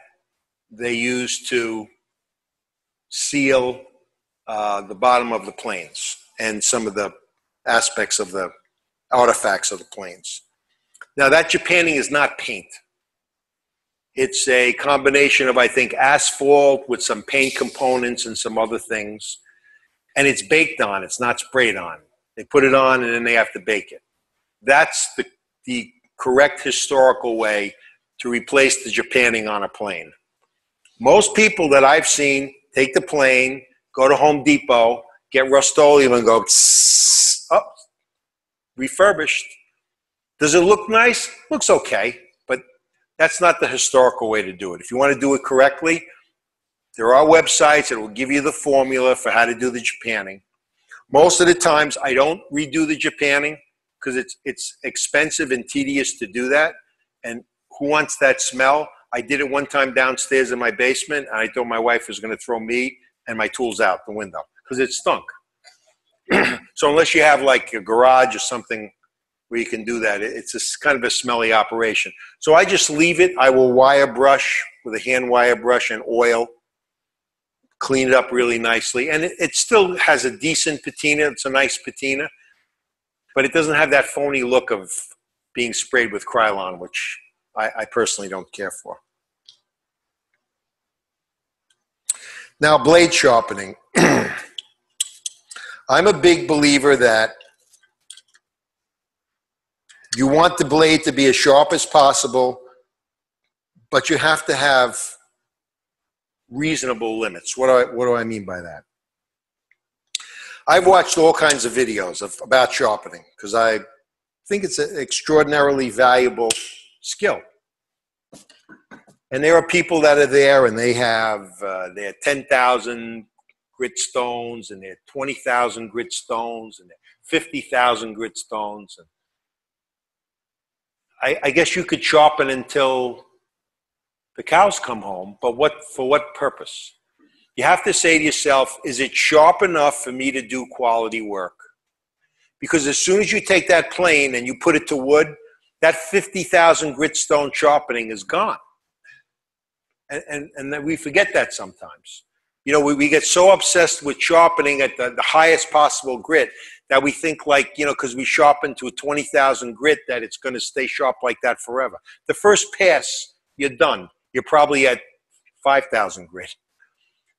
they use to seal uh, the bottom of the planes and some of the aspects of the artifacts of the planes. Now, that Japanning is not paint. It's a combination of, I think, asphalt with some paint components and some other things. And it's baked on, it's not sprayed on. They put it on and then they have to bake it. That's the, the correct historical way to replace the Japanning on a plane. Most people that I've seen take the plane, go to Home Depot, get Rust-Oleum and go, up, oh, refurbished. Does it look nice? Looks okay, that's not the historical way to do it. If you want to do it correctly, there are websites that will give you the formula for how to do the Japanning. Most of the times, I don't redo the Japanning because it's it's expensive and tedious to do that. And who wants that smell? I did it one time downstairs in my basement, and I thought my wife was going to throw me and my tools out the window because it stunk. so unless you have like a garage or something where you can do that. It's just kind of a smelly operation. So I just leave it. I will wire brush with a hand wire brush and oil, clean it up really nicely, and it, it still has a decent patina. It's a nice patina, but it doesn't have that phony look of being sprayed with Krylon, which I, I personally don't care for. Now, blade sharpening. I'm a big believer that you want the blade to be as sharp as possible, but you have to have reasonable limits. What do I, what do I mean by that? I've watched all kinds of videos of, about sharpening because I think it's an extraordinarily valuable skill. And there are people that are there and they have uh, their 10,000 grit stones and their 20,000 grit stones and their 50,000 grit stones. And I, I guess you could sharpen until the cows come home, but what for what purpose? You have to say to yourself, is it sharp enough for me to do quality work? Because as soon as you take that plane and you put it to wood, that 50,000 grit stone sharpening is gone. And, and, and we forget that sometimes. You know, we, we get so obsessed with sharpening at the, the highest possible grit that we think like, you know, because we sharpen to a 20,000 grit that it's going to stay sharp like that forever. The first pass, you're done. You're probably at 5,000 grit.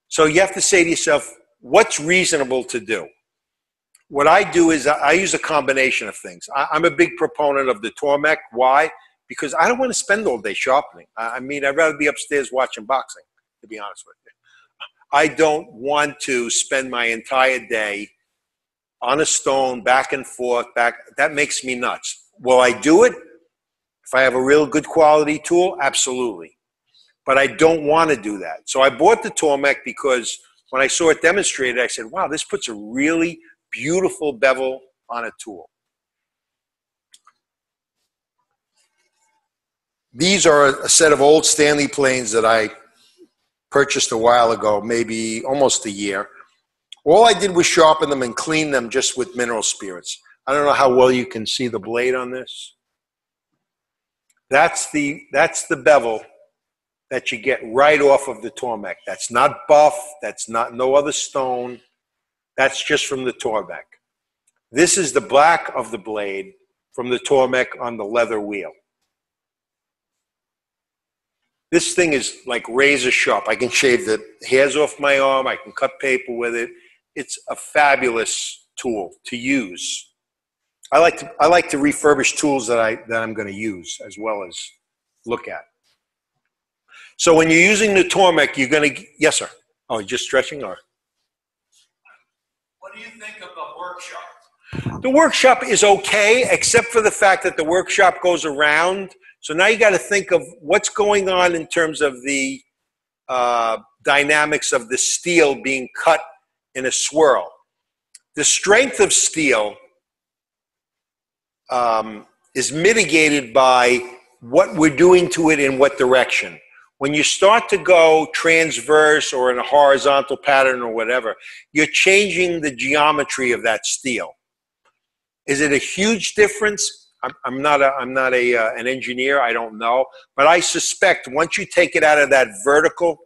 So you have to say to yourself, what's reasonable to do? What I do is I use a combination of things. I'm a big proponent of the Tormek. Why? Because I don't want to spend all day sharpening. I mean, I'd rather be upstairs watching boxing, to be honest with you. I don't want to spend my entire day on a stone, back and forth, back. That makes me nuts. Will I do it? If I have a real good quality tool, absolutely. But I don't want to do that. So I bought the Tormek because when I saw it demonstrated, I said, wow, this puts a really beautiful bevel on a tool. These are a set of old Stanley planes that I purchased a while ago, maybe almost a year. All I did was sharpen them and clean them just with mineral spirits. I don't know how well you can see the blade on this. That's the, that's the bevel that you get right off of the Tormek. That's not buff. That's not no other stone. That's just from the Tormek. This is the black of the blade from the Tormek on the leather wheel. This thing is like razor sharp. I can shave the hairs off my arm. I can cut paper with it. It's a fabulous tool to use. I like to I like to refurbish tools that I that I'm going to use as well as look at. So when you're using the Tormek, you're going to yes, sir. Oh, you're just stretching or What do you think of the Work Sharp? the Work Sharp is okay, except for the fact that the Work Sharp goes around. So now you got to think of what's going on in terms of the uh, dynamics of the steel being cut in a swirl. The strength of steel um, is mitigated by what we're doing to it in what direction. When you start to go transverse or in a horizontal pattern or whatever, you're changing the geometry of that steel. Is it a huge difference? I'm, not, a, I'm not a, uh, an engineer, I don't know. But I suspect once you take it out of that vertical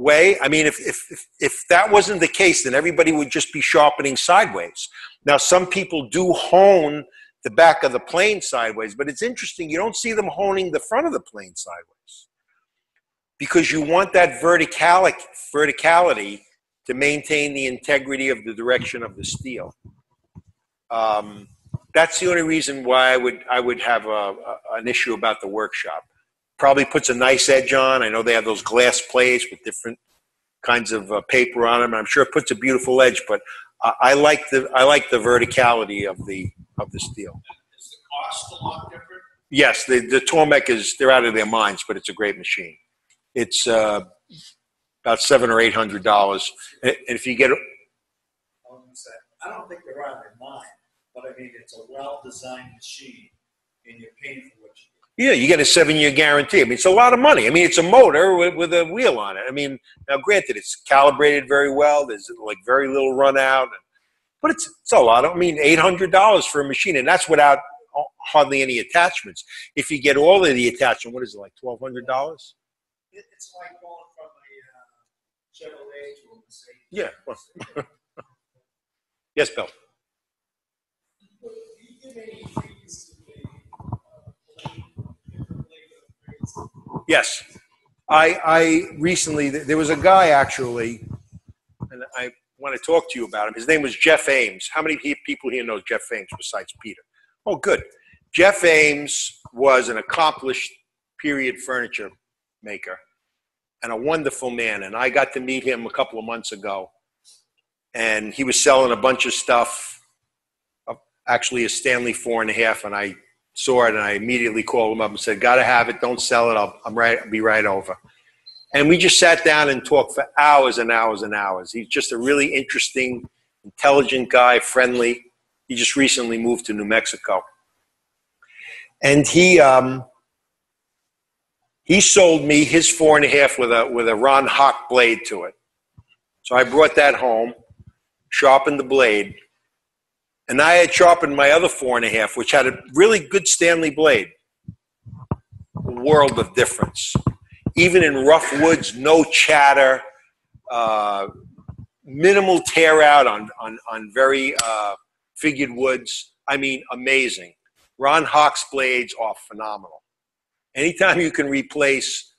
way, I mean, if, if, if, if that wasn't the case, then everybody would just be sharpening sideways. Now, some people do hone the back of the plane sideways, but it's interesting, you don't see them honing the front of the plane sideways because you want that verticali- verticality to maintain the integrity of the direction of the steel. Um, that's the only reason why I would I would have a, a, an issue about the Work Sharp. Probably puts a nice edge on. I know they have those glass plates with different kinds of uh, paper on them. I'm sure it puts a beautiful edge, but I, I like the I like the verticality of the of the steel. Is the cost a lot different? Yes, the the Tormek is they're out of their minds, but it's a great machine. It's uh, about seven or eight hundred dollars, and if you get I don't think they're out of their mind, but I mean, it's a well-designed machine, and you're paying for Yeah, you get a seven-year guarantee. I mean, it's a lot of money. I mean, it's a motor with, with a wheel on it. I mean, now granted, it's calibrated very well. There's like very little run out, but it's it's a lot. I mean, eight hundred dollars for a machine, and that's without hardly any attachments. If you get all of the attachment, what is it like twelve hundred dollars? It's like going from a uh, Chevrolet to a Mercedes. Yeah. well- yes, Bill. Do you give any credence to the, uh, blade, different blade upgrades? Yes. I, I recently, there was a guy actually, and I want to talk to you about him. His name was Jeff Ames. How many people here know Jeff Ames besides Peter? Oh, good. Jeff Ames was an accomplished period furniture maker and a wonderful man. And I got to meet him a couple of months ago. And he was selling a bunch of stuff, uh, actually a Stanley four and a half. And I saw it and I immediately called him up and said, Gotta have it, don't sell it, I'll, I'm right, I'll be right over. And we just sat down and talked for hours and hours and hours. He's just a really interesting, intelligent guy, friendly. He just recently moved to New Mexico. And he um, he sold me his four and a half with a with a Ron Hock blade to it. So I brought that home, sharpened the blade, and I had sharpened my other four and a half, which had a really good Stanley blade. World of difference. Even in rough woods, no chatter, uh, minimal tear out on, on, on very uh, figured woods. I mean, amazing. Ron Hock's blades are phenomenal. Anytime you can replace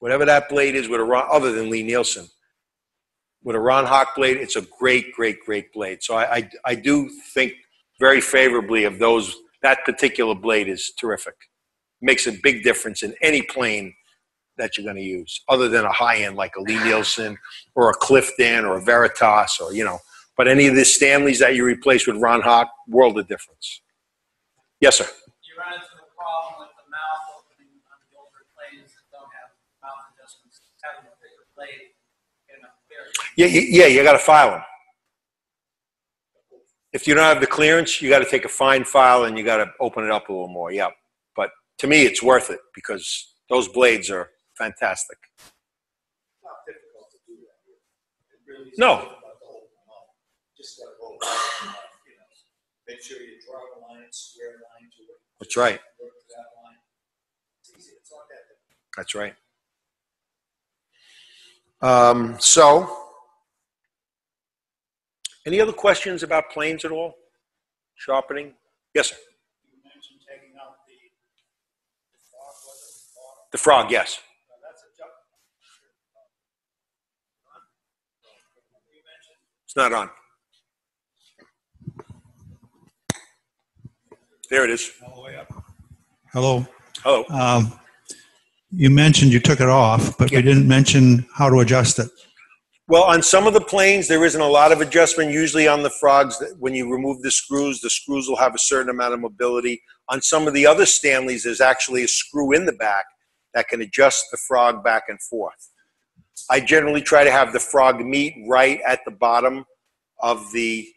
whatever that blade is with a Ron, other than Lie-Nielsen, with a Ron Hock blade, it's a great, great, great blade. So I, I, I do think very favorably of those. That particular blade is terrific. Makes a big difference in any plane that you're going to use, other than a high end like a Lie-Nielsen or a Clifton or a Veritas or you know. But any of the Stanleys that you replace with Ron Hock, world of difference. Yes, sir. You into the problem with the mouth opening on the older planes that don't have mouth adjustments, having a bigger blade in a very Yeah, yeah, you got to file them. If you don't have the clearance, you got to take a fine file and you got to open it up a little more. Yeah, but to me, it's worth it because those blades are fantastic. No. That's right. That's right. Um, so, any other questions about planes at all? Sharpening? Yes, sir. You mentioned taking out the, the frog, was frog? The frog, yes. Now, that's a jump. You mentioned It's not on. There it is. Hello. Hello. Um, you mentioned you took it off, but Yeah. we didn't mention how to adjust it. Well, on some of the planes, there isn't a lot of adjustment. Usually on the frogs, that- when you remove the screws, the screws will have a certain amount of mobility. On some of the other Stanleys, there's actually a screw in the back that can adjust the frog back and forth. I generally try to have the frog meet right at the bottom of the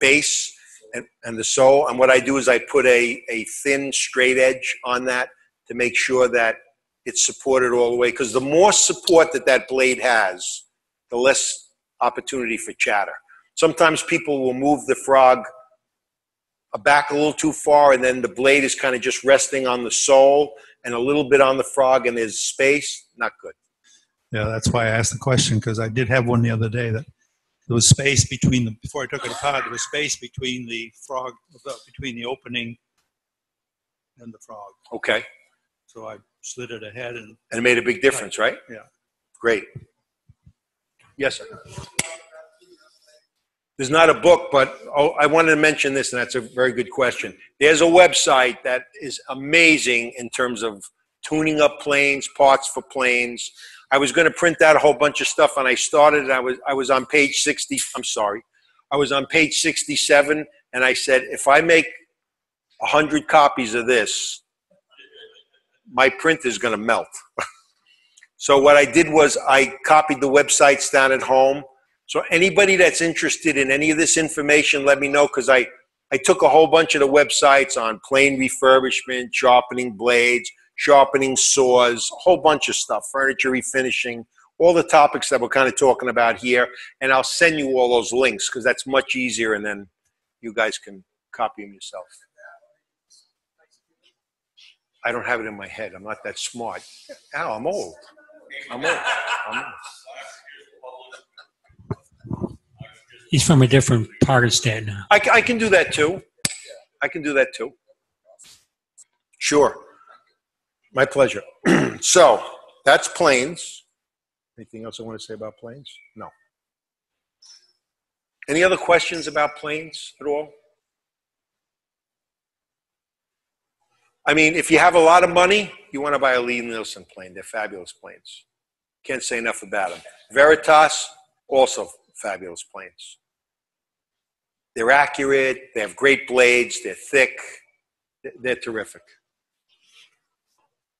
base and, and the sole. And what I do is I put a, a thin straight edge on that to make sure that it's supported all the way. Because the more support that that blade has, the less opportunity for chatter. Sometimes people will move the frog back a little too far, and then the blade is kind of just resting on the sole and a little bit on the frog, and there's space. Not good. Yeah, that's why I asked the question because I did have one the other day that there was space between the before I took it apart. There was space between the frog, between the opening and the frog. Okay. So I slid it ahead and And it made a big difference, right? Yeah. Great. Yes, sir. There's not a book, but oh, I wanted to mention this, and that's a very good question. There's a website that is amazing in terms of tuning up planes, parts for planes. I was going to print out a whole bunch of stuff, and I started. And I was I was on page sixty. I'm sorry, I was on page sixty-seven, and I said, if I make hundred copies of this, my print is going to melt. so what I did was I copied the websites down at home. So anybody that's interested in any of this information, let me know because I, I took a whole bunch of the websites on plane refurbishment, sharpening blades, sharpening saws, a whole bunch of stuff, furniture refinishing, all the topics that we're kind of talking about here. And I'll send you all those links because that's much easier, and then you guys can copy them yourself. I don't have it in my head. I'm not that smart. Al, I'm old. I'm. I'm. He's from a different part of Staten now. I, I can do that too. I can do that too. Sure. My pleasure. so that's planes. Anything else I want to say about planes? No. Any other questions about planes at all? I mean, if you have a lot of money, you want to buy a Lie-Nielsen plane. They're fabulous planes. Can't say enough about them. Veritas, also fabulous planes. They're accurate. They have great blades. They're thick. They're terrific.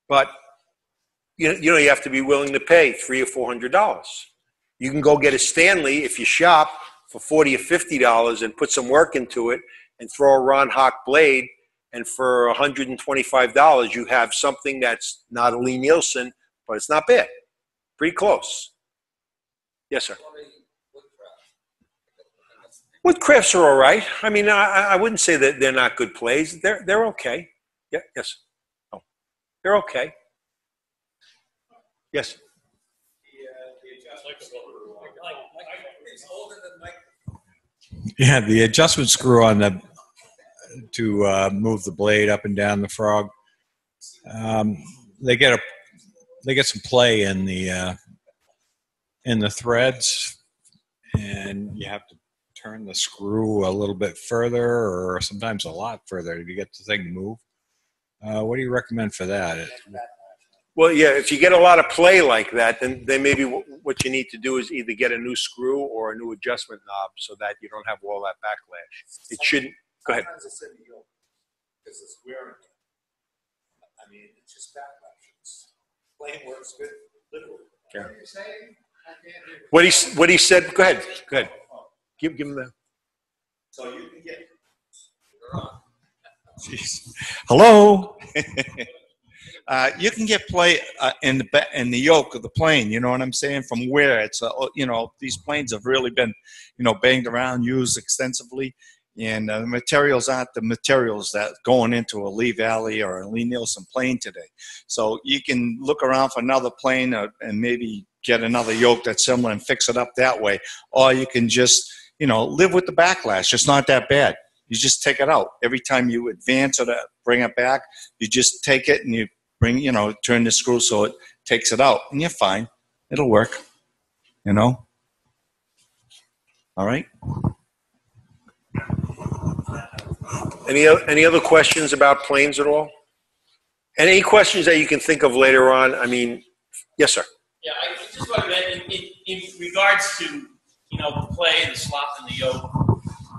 But you know you have to be willing to pay three or four hundred dollars. You can go get a Stanley if you shop for forty or fifty dollars and put some work into it and throw a Ron Hock blade. And for one hundred and twenty-five dollars, you have something that's not a Lie-Nielsen, but it's not bad. Pretty close. Yes, sir. Woodcrafts are all right. I mean, I, I wouldn't say that they're not good plays. They're they're okay. Yeah. Yes. Oh, they're okay. Yes. Yeah, the adjustment screw on the to uh, move the blade up and down the frog. Um, they get a they get some play in the uh, in the threads, and you have to turn the screw a little bit further, or sometimes a lot further to get the thing to move. Uh, what do you recommend for that? Well, yeah. If you get a lot of play like that, then then maybe w- what you need to do is either get a new screw or a new adjustment knob so that you don't have all that backlash. It shouldn't. Go ahead. Sometimes it's in the yoke, because it's wearing. I mean, it's just backlash. It's, plane works good, literally. Yeah. What saying? I can't hear you. What he what he said. Go ahead. Go ahead. Give give him the. So you can get. Jeez. Hello. uh, you can get play uh, in the in the yoke of the plane. You know what I'm saying? From where it's uh, you know these planes have really been you know banged around, used extensively, and uh, the materials aren't the materials that going into a Lee Valley or a Lie-Nielsen plane today. So you can look around for another plane uh, and maybe get another yoke that's similar and fix it up that way, or you can just you know live with the backlash. It's not that bad. You just take it out. Every time you advance uh, bring it back you just take it and you bring you know turn the screw so it takes it out and you're fine. It'll work. You know? All right Any any other questions about planes at all? And any questions that you can think of later on? I mean, yes, sir. Yeah, I just want to mention, in, in regards to, you know, the play, the slop, and the yoke,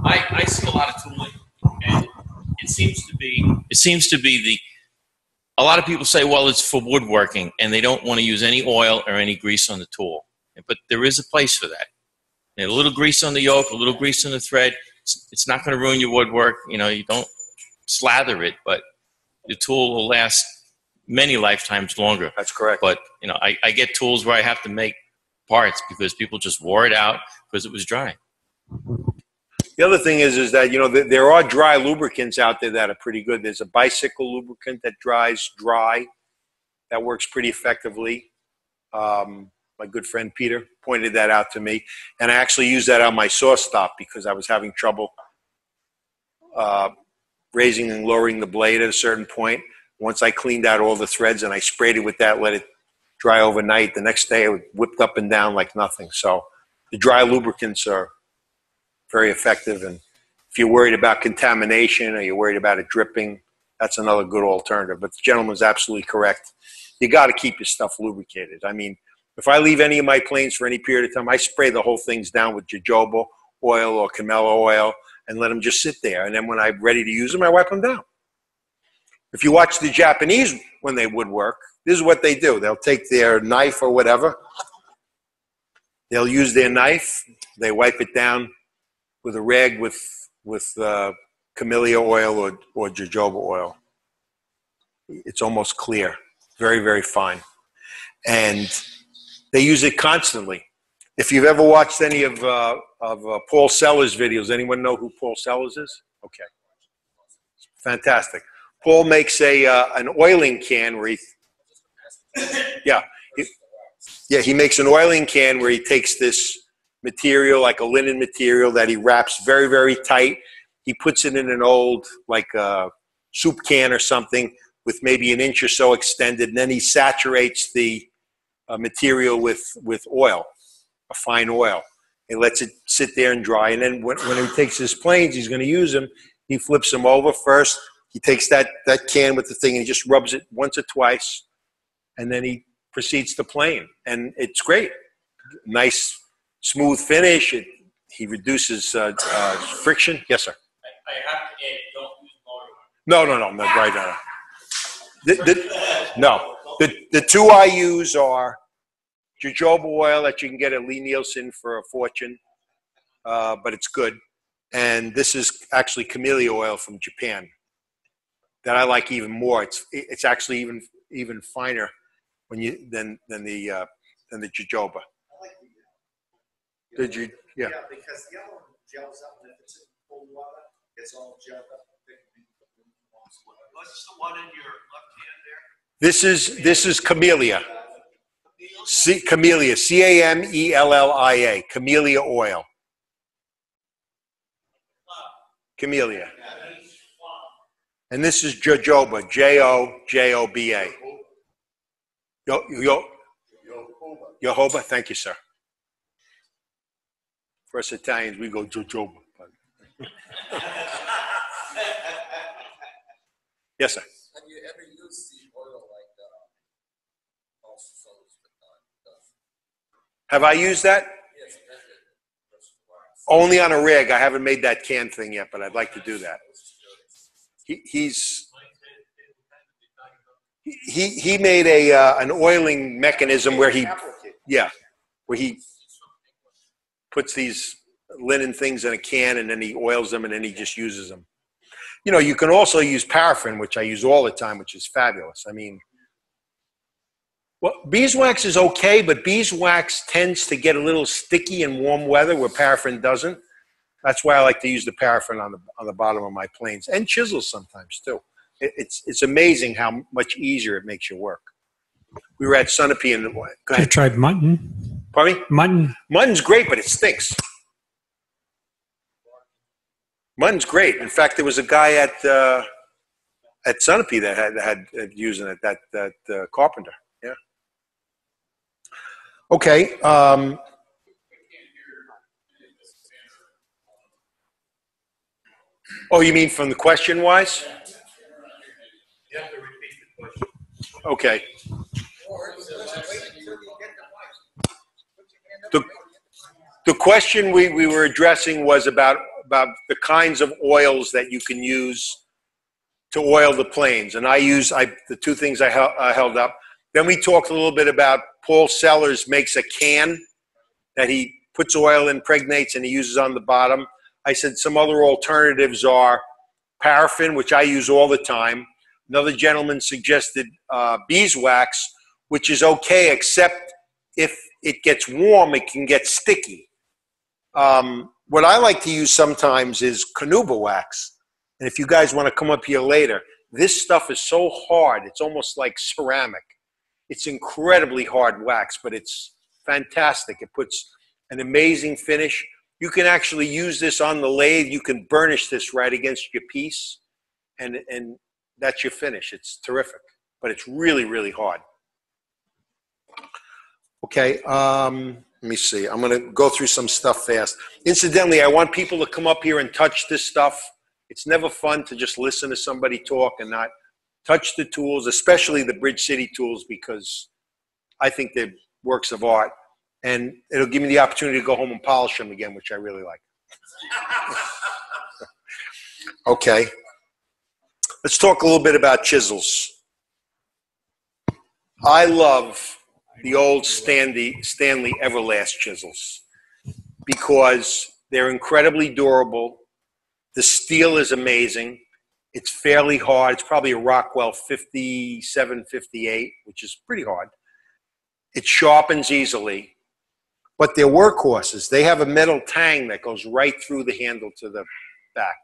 I, I see a lot of tooling, and it seems to be, it seems to be the, a lot of people say, well, it's for woodworking, and they don't want to use any oil or any grease on the tool. But there is a place for that. And a little grease on the yoke, a little grease on the thread, it's, it's not going to ruin your woodwork. You know, you don't slather it, but the tool will last many lifetimes longer. That's correct. But you know, I, I get tools where I have to make parts because people just wore it out because it was dry. The other thing is, is that you know th- there are dry lubricants out there that are pretty good. There's a bicycle lubricant that dries dry, that works pretty effectively. Um, my good friend Peter pointed that out to me, and I actually used that on my SawStop because I was having trouble uh, raising and lowering the blade at a certain point. Once I cleaned out all the threads and I sprayed it with that, let it dry overnight. The next day, it whipped up and down like nothing. So the dry lubricants are very effective. And if you're worried about contamination or you're worried about it dripping, that's another good alternative. But the gentleman's absolutely correct. You got to keep your stuff lubricated. I mean, if I leave any of my planes for any period of time, I spray the whole things down with jojoba oil or camellia oil and let them just sit there. And then when I'm ready to use them, I wipe them down. If you watch the Japanese when they woodwork, this is what they do. They'll take their knife or whatever. They'll use their knife. They wipe it down with a rag with with uh, camellia oil or, or jojoba oil. It's almost clear. very, very fine. And they use it constantly. If you've ever watched any of, uh, of uh, Paul Sellers videos, anyone know who Paul Sellers is? Okay. Fantastic. Paul makes a, uh, an oiling can where he, yeah, he, yeah, he makes an oiling can where he takes this material, like a linen material that he wraps very, very tight. He puts it in an old, like a soup can or something with maybe an inch or so extended, and then he saturates the uh, material with, with oil, a fine oil. He lets it sit there and dry, and then when, when he takes his planes, he's going to use them. He flips them over first. He takes that, that can with the thing and he just rubs it once or twice, and then he proceeds to plane. And it's great. Nice, smooth finish. It, he reduces uh, uh, friction. Yes, sir. I have to add, don't use motor. No, no, no, no, right now. The, the, no, the, the two I use are jojoba oil that you can get at Lie-Nielsen for a fortune, uh, but it's good. And this is actually camellia oil from Japan that I like even more. It's it's actually even even finer when you than than the uh, than the jojoba. Did you? Yeah. because the other one gels up, and if it's in cold water, it's all gelled up. What's the one in your left hand there? This is this is camellia. C, camellia. C A M E L L I A. Camellia oil. Camellia. And this is jojoba. J O J O B A. Yo yo. Jehovah. Thank you, sir. For us Italians, we go jojoba. Yes, sir. Have you ever used the oil like uh, also does? Have I used that? Only on a rig. I haven't made that can thing yet, but I'd like to do that. He, he's he he made a uh, an oiling mechanism where he yeah where he puts these linen things in a can and then he oils them and then he just uses them. You know, you can also use paraffin, which I use all the time, which is fabulous. I mean, well, beeswax is okay, but beeswax tends to get a little sticky in warm weather where paraffin doesn't. That's why I like to use the paraffin on the on the bottom of my planes and chisels sometimes too. It, it's it's amazing how much easier it makes your work. We were at Sunapee and go I've tried mutton. Pardon me? Mutton. Mutton's great, but it stinks. Mutton's great. In fact, there was a guy at uh, at Sunapee that had had had using it. That that uh, carpenter. Okay. Um, oh, you mean from the question wise? Okay. The, the question we, we were addressing was about, about the kinds of oils that you can use to oil the planes. And I use I, the two things I, hel- I held up. Then we talked a little bit about Paul Sellers makes a can that he puts oil, in impregnates, and he uses on the bottom. I said some other alternatives are paraffin, which I use all the time. Another gentleman suggested uh, beeswax, which is okay, except if it gets warm, it can get sticky. Um, what I like to use sometimes is carnauba wax. And if you guys want to come up here later, this stuff is so hard, it's almost like ceramic. It's incredibly hard wax, but it's fantastic. It puts an amazing finish. You can actually use this on the lathe. You can burnish this right against your piece, and, and that's your finish. It's terrific, but it's really, really hard. Okay, um, let me see. I'm going to go through some stuff fast. Incidentally, I want people to come up here and touch this stuff. It's never fun to just listen to somebody talk and not touch the tools, especially the Bridge City tools, because I think they're works of art. And it'll give me the opportunity to go home and polish them again, which I really like. okay. Let's talk a little bit about chisels. I love the old Stanley, Stanley Everlast chisels because they're incredibly durable. The steel is amazing. It's fairly hard. It's probably a Rockwell 57, 58, which is pretty hard. It sharpens easily, but they're workhorses. They have a metal tang that goes right through the handle to the back.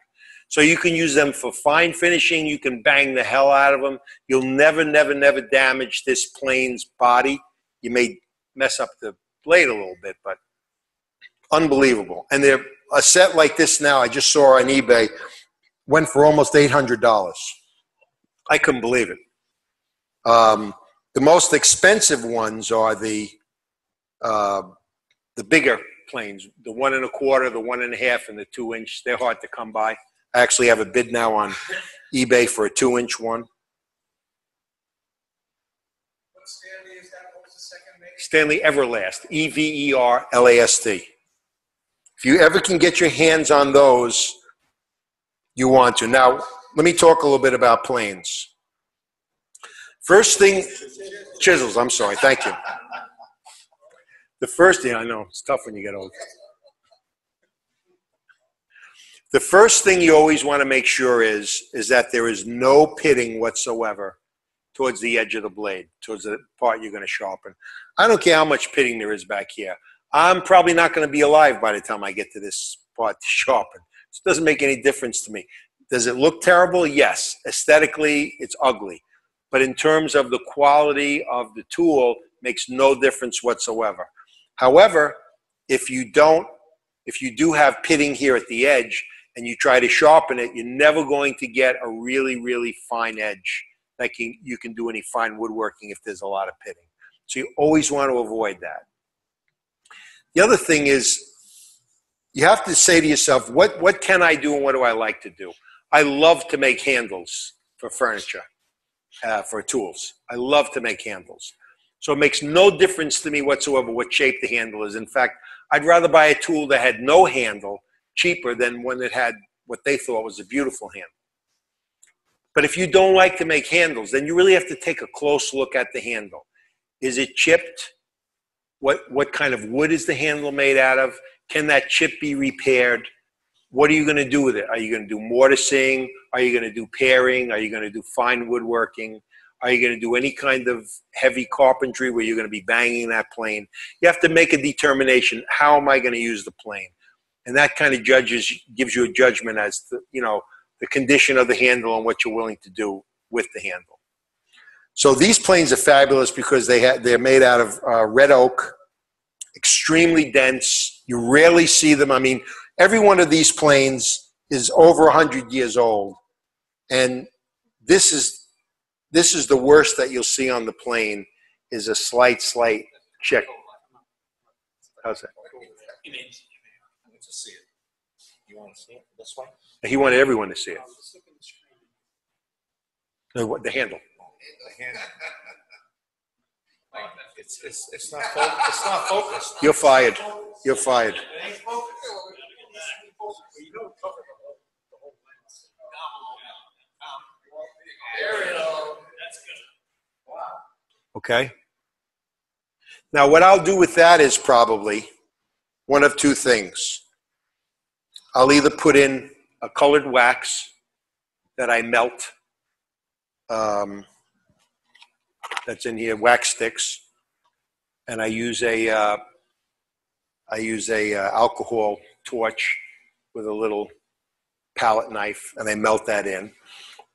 So you can use them for fine finishing. You can bang the hell out of them. You'll never, never, never damage this plane's body. You may mess up the blade a little bit, but unbelievable. And they're a set like this now. I just saw on eBay went for almost eight hundred dollars. I couldn't believe it. Um, the most expensive ones are the uh, the bigger planes, the one and a quarter, the one and a half, and the two inch. They're hard to come by. I actually have a bid now on eBay for a two inch one. Stanley is that? What was the second make? Stanley Everlast, E V E R L A S T. If you ever can get your hands on those, you want to. Now, let me talk a little bit about planes. First thing, chisels, I'm sorry, thank you. The first thing, I know, it's tough when you get old. The first thing you always want to make sure is, is that there is no pitting whatsoever towards the edge of the blade, towards the part you're going to sharpen. I don't care how much pitting there is back here. I'm probably not going to be alive by the time I get to this part to sharpen. It doesn't make any difference to me. Does it look terrible? Yes. Aesthetically, it's ugly. But in terms of the quality of the tool, makes no difference whatsoever. However, if you don't, if you do have pitting here at the edge and you try to sharpen it, you're never going to get a really, really fine edge that can, you can do any fine woodworking if there's a lot of pitting. So you always want to avoid that. The other thing is you have to say to yourself, what, what can I do and what do I like to do? I love to make handles for furniture, uh, for tools. I love to make handles. So it makes no difference to me whatsoever what shape the handle is. In fact, I'd rather buy a tool that had no handle cheaper than one that had what they thought was a beautiful handle. But if you don't like to make handles, then you really have to take a close look at the handle. Is it chipped? What, what kind of wood is the handle made out of? Can that chip be repaired? What are you going to do with it? Are you going to do mortising? Are you going to do paring? Are you going to do fine woodworking? Are you going to do any kind of heavy carpentry where you're going to be banging that plane? You have to make a determination. How am I going to use the plane? And that kind of judges gives you a judgment as to you know the condition of the handle and what you're willing to do with the handle. So these planes are fabulous because they ha- they're made out of uh, red oak, extremely dense. You rarely see them. I mean, every one of these planes is over 100 years old. And this is this is the worst that you'll see on the plane is a slight, slight check. How's that? I want to see it. You want to see it this way? He wanted everyone to see it. The handle. Hand. It's, it's, it's not focused. It's not focused. You're fired. You're fired. Okay? Now, what I'll do with that is probably one of two things. I'll either put in a colored wax that I melt, um, that's in here, wax sticks, and I use a, uh, I use a uh, alcohol torch with a little palette knife, and I melt that in.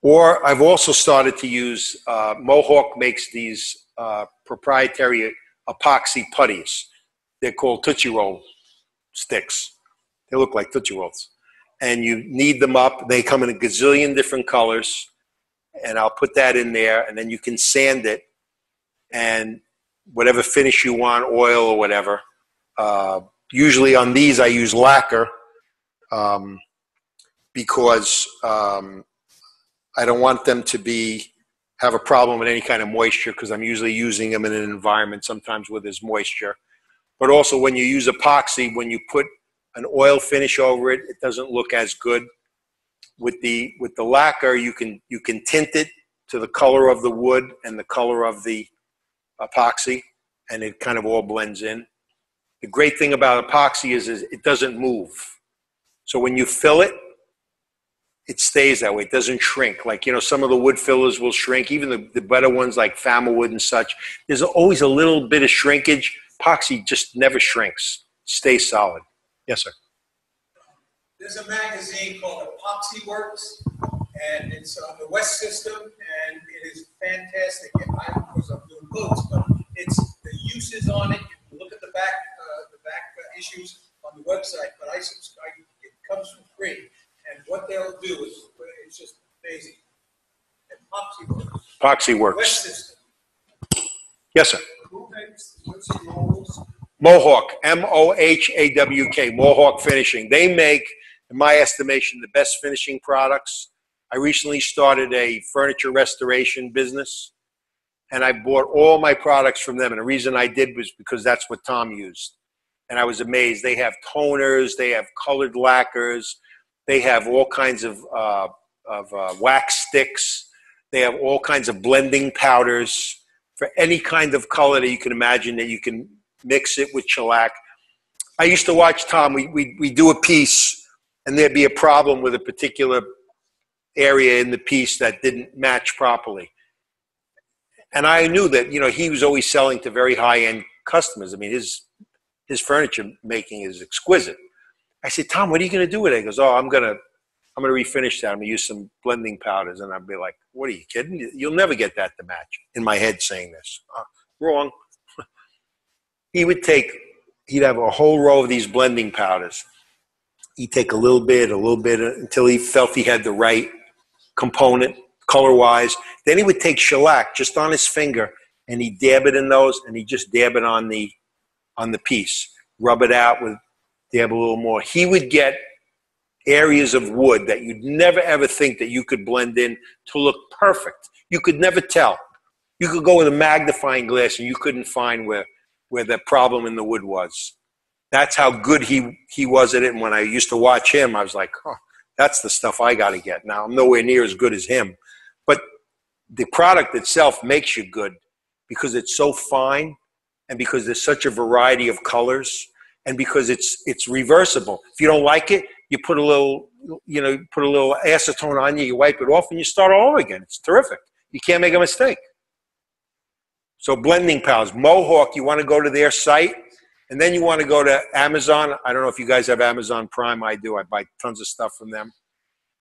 Or I've also started to use, uh, Mohawk makes these uh, proprietary epoxy putties. They're called Tootsie Roll sticks. They look like Tootsie Rolls. And you knead them up. They come in a gazillion different colors. And I'll put that in there, and then you can sand it. And whatever finish you want, oil or whatever. Uh, usually on these, I use lacquer um, because um, I don't want them to be have a problem with any kind of moisture because I'm usually using them in an environment sometimes where there's moisture. But also when you use epoxy, when you put an oil finish over it, it doesn't look as good. With the with the lacquer, you can you can tint it to the color of the wood and the color of the epoxy, and it kind of all blends in. The great thing about epoxy is, is it doesn't move. So when you fill it, it stays that way. It doesn't shrink. Like, you know, some of the wood fillers will shrink, even the, the better ones like Famowood and such. There's always a little bit of shrinkage. Epoxy just never shrinks, stays solid. Yes, sir. There's a magazine called Epoxy Works, and it's on the West System, and it is fantastic. And I, of course, I'm boats, but it's the uses on it. You can look at the back, uh, the back uh, issues on the website. But I subscribe; it comes for free. And what they'll do is, it's just amazing. Epoxy Works. Epoxy works. Yes, sir. Who makes what's the rolls? Mohawk, M O H A W K, Mohawk Finishing. They make, in my estimation, the best finishing products. I recently started a furniture restoration business, and I bought all my products from them. And the reason I did was because that's what Tom used. And I was amazed. They have toners, they have colored lacquers, they have all kinds of, uh, of uh, wax sticks, they have all kinds of blending powders for any kind of color that you can imagine that you can mix it with shellac. I used to watch Tom. We we we do a piece, and there'd be a problem with a particular area in the piece that didn't match properly. And I knew that you know he was always selling to very high end customers. I mean his his furniture making is exquisite. I said, Tom, what are you going to do with it? He goes, Oh, I'm gonna I'm gonna refinish that. I'm gonna use some blending powders. And I'd be like, What are you kidding? You'll never get that to match. In my head, saying this, uh, wrong he would take he'd have a whole row of these blending powders he'd take a little bit a little bit until he felt he had the right component color wise then he would take shellac just on his finger and he'd dab it in those and he'd just dab it on the on the piece rub it out with dab a little more he would get areas of wood that you'd never ever think that you could blend in to look perfect you could never tell you could go with a magnifying glass and you couldn't find where where the problem in the wood was. That's how good he he was at it. And when I used to watch him, I was like, oh, that's the stuff I got to get. Now I'm nowhere near as good as him, but the product itself makes you good because it's so fine and because there's such a variety of colors and because it's it's reversible. If you don't like it, you put a little you know put a little acetone on you, you wipe it off, and you start all over again. It's terrific. You can't make a mistake. So blending pals, Mohawk, you want to go to their site, and then you want to go to Amazon. I don't know if you guys have Amazon Prime. I do. I buy tons of stuff from them.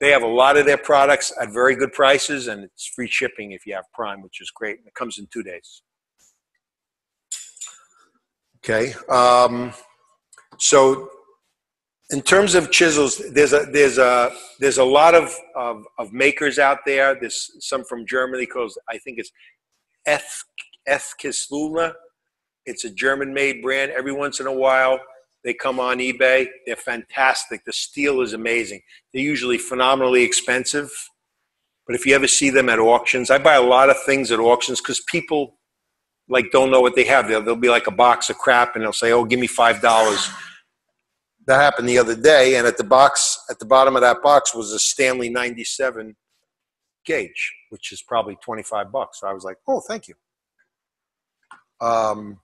They have a lot of their products at very good prices, and it's free shipping if you have Prime, which is great. And It comes in two days. Okay. Um, so, in terms of chisels, there's a there's a there's a lot of, of, of makers out there. There's some from Germany because I think it's F Ethkislula. It's a German-made brand. Every once in a while, they come on eBay. They're fantastic. The steel is amazing. They're usually phenomenally expensive, but if you ever see them at auctions, I buy a lot of things at auctions because people like don't know what they have. They'll, they'll be like a box of crap, and they'll say, "Oh, give me five dollars." That happened the other day, and at the box, at the bottom of that box was a Stanley '97 gauge, which is probably 25 bucks. So I was like, "Oh, thank you." Um,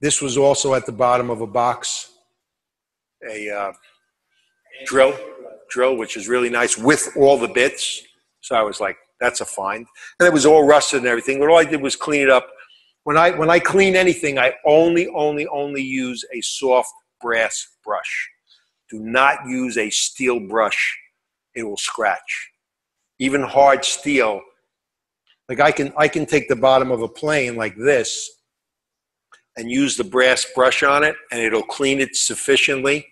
this was also at the bottom of a box, a uh, drill, drill, which is really nice with all the bits. So I was like, that's a find. And it was all rusted and everything. But all I did was clean it up. When I when I clean anything, I only, only, only use a soft brass brush. Do not use a steel brush. It will scratch. Even hard steel. Like I can I can take the bottom of a plane like this and use the brass brush on it, and it'll clean it sufficiently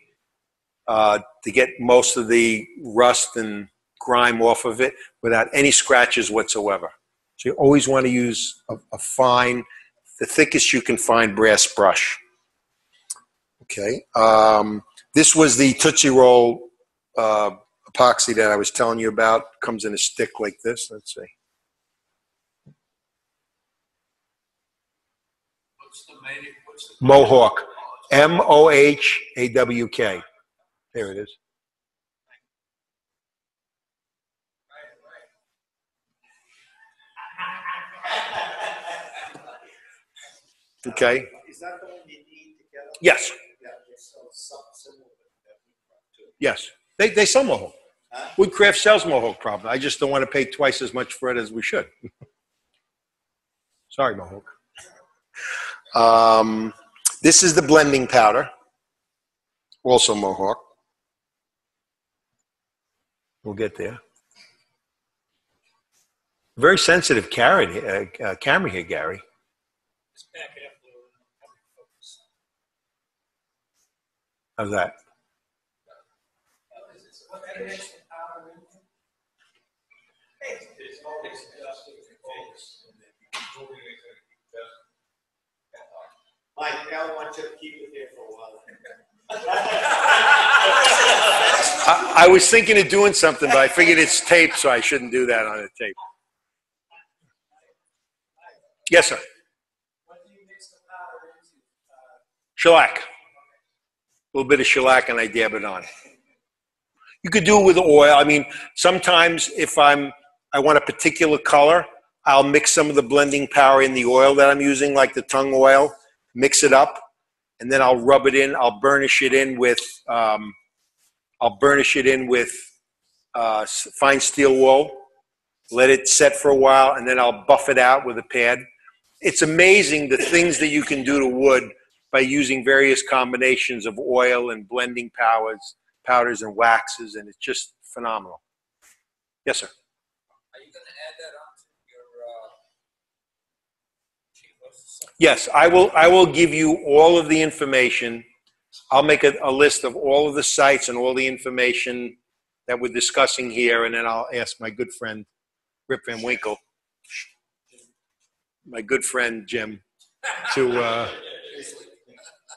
uh, to get most of the rust and grime off of it without any scratches whatsoever. So you always want to use a, a fine, the thickest you can find brass brush. Okay. Um, this was the Tootsie Roll uh, epoxy that I was telling you about. Comes in a stick like this. Let's see. What's the main, what's the Mohawk. M O H A W K. There it is. Okay. Yes. Yes. They, they sell Mohawk. Woodcraft sells Mohawk problem. I just don't want to pay twice as much for it as we should. Sorry, Mohawk. Um, this is the blending powder, also Mohawk. We'll get there. Very sensitive carrot, uh, uh, camera here, Gary. How's that? Mike, you to keep it here for a while. I, I was thinking of doing something, but I figured it's tape, so I shouldn't do that on a tape. Yes, sir. What do you mix the power into? Uh shellac. A little bit of shellac and I dab it on. You could do it with oil. I mean, sometimes if I'm, I want a particular color, I'll mix some of the blending power in the oil that I'm using, like the tung oil, mix it up, and then I'll rub it in. I'll burnish it in with, um, I'll burnish it in with uh, fine steel wool. Let it set for a while, and then I'll buff it out with a pad. It's amazing the things that you can do to wood by using various combinations of oil and blending powers, powders and waxes, and it's just phenomenal. Yes, sir. Are you gonna add that onto your, uh, sheet list? Yes, I will, I will give you all of the information. I'll make a, a list of all of the sites and all the information that we're discussing here, and then I'll ask my good friend Rip Van Winkle, my good friend Jim, to, uh,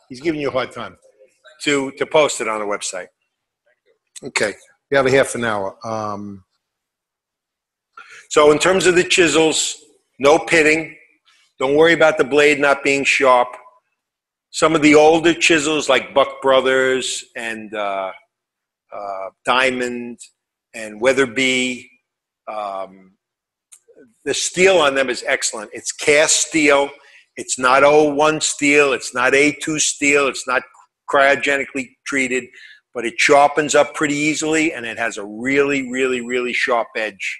he's giving you a hard time, to, to post it on the website. Okay, we have a half an hour. Um, so in terms of the chisels, no pitting. Don't worry about the blade not being sharp. Some of the older chisels, like Buck Brothers and uh, uh, Diamond and Weatherby, um, the steel on them is excellent. It's cast steel. It's not O1 steel. It's not A2 steel. It's not cryogenically treated, but it sharpens up pretty easily and it has a really, really, really sharp edge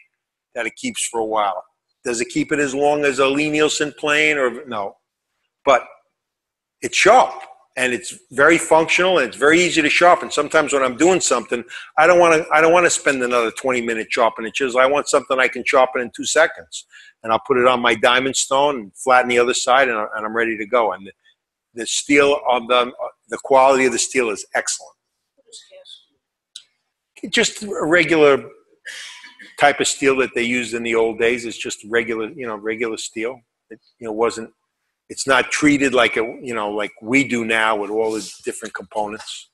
that it keeps for a while. Does it keep it as long as a Lie-Nielsen plane or no? But it's sharp and it's very functional and it's very easy to sharpen. Sometimes when I'm doing something, I don't want to I don't want to spend another 20 minutes sharpening a chisel. I want something I can sharpen in two seconds. And I'll put it on my diamond stone and flatten the other side and, I- I'm ready to go. And the, the steel of the the quality of the steel is excellent. Just a regular type of steel that they used in the old days. is just regular, you know, regular steel. It, you know, wasn't. It's not treated like a, you know, like we do now with all the different components.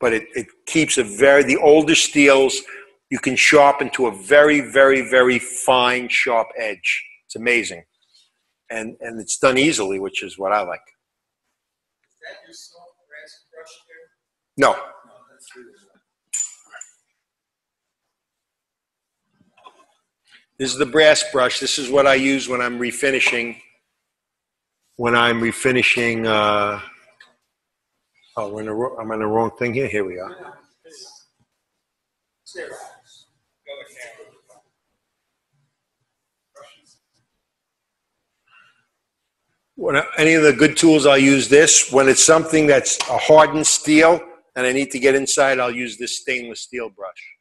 But it, it keeps a very the older steels you can sharpen to a very, very, very fine, sharp edge. It's amazing, and and it's done easily, which is what I like. Is that your soft brass brush there? No, No, that's really. This is the brass brush. This is what I use when I'm refinishing. When I'm refinishing, uh, oh, we're in the, I'm on the wrong thing here. Here we are. When I- any of the good tools, I'll use this. When it's something that's a hardened steel and I need to get inside, I'll use this stainless steel brush.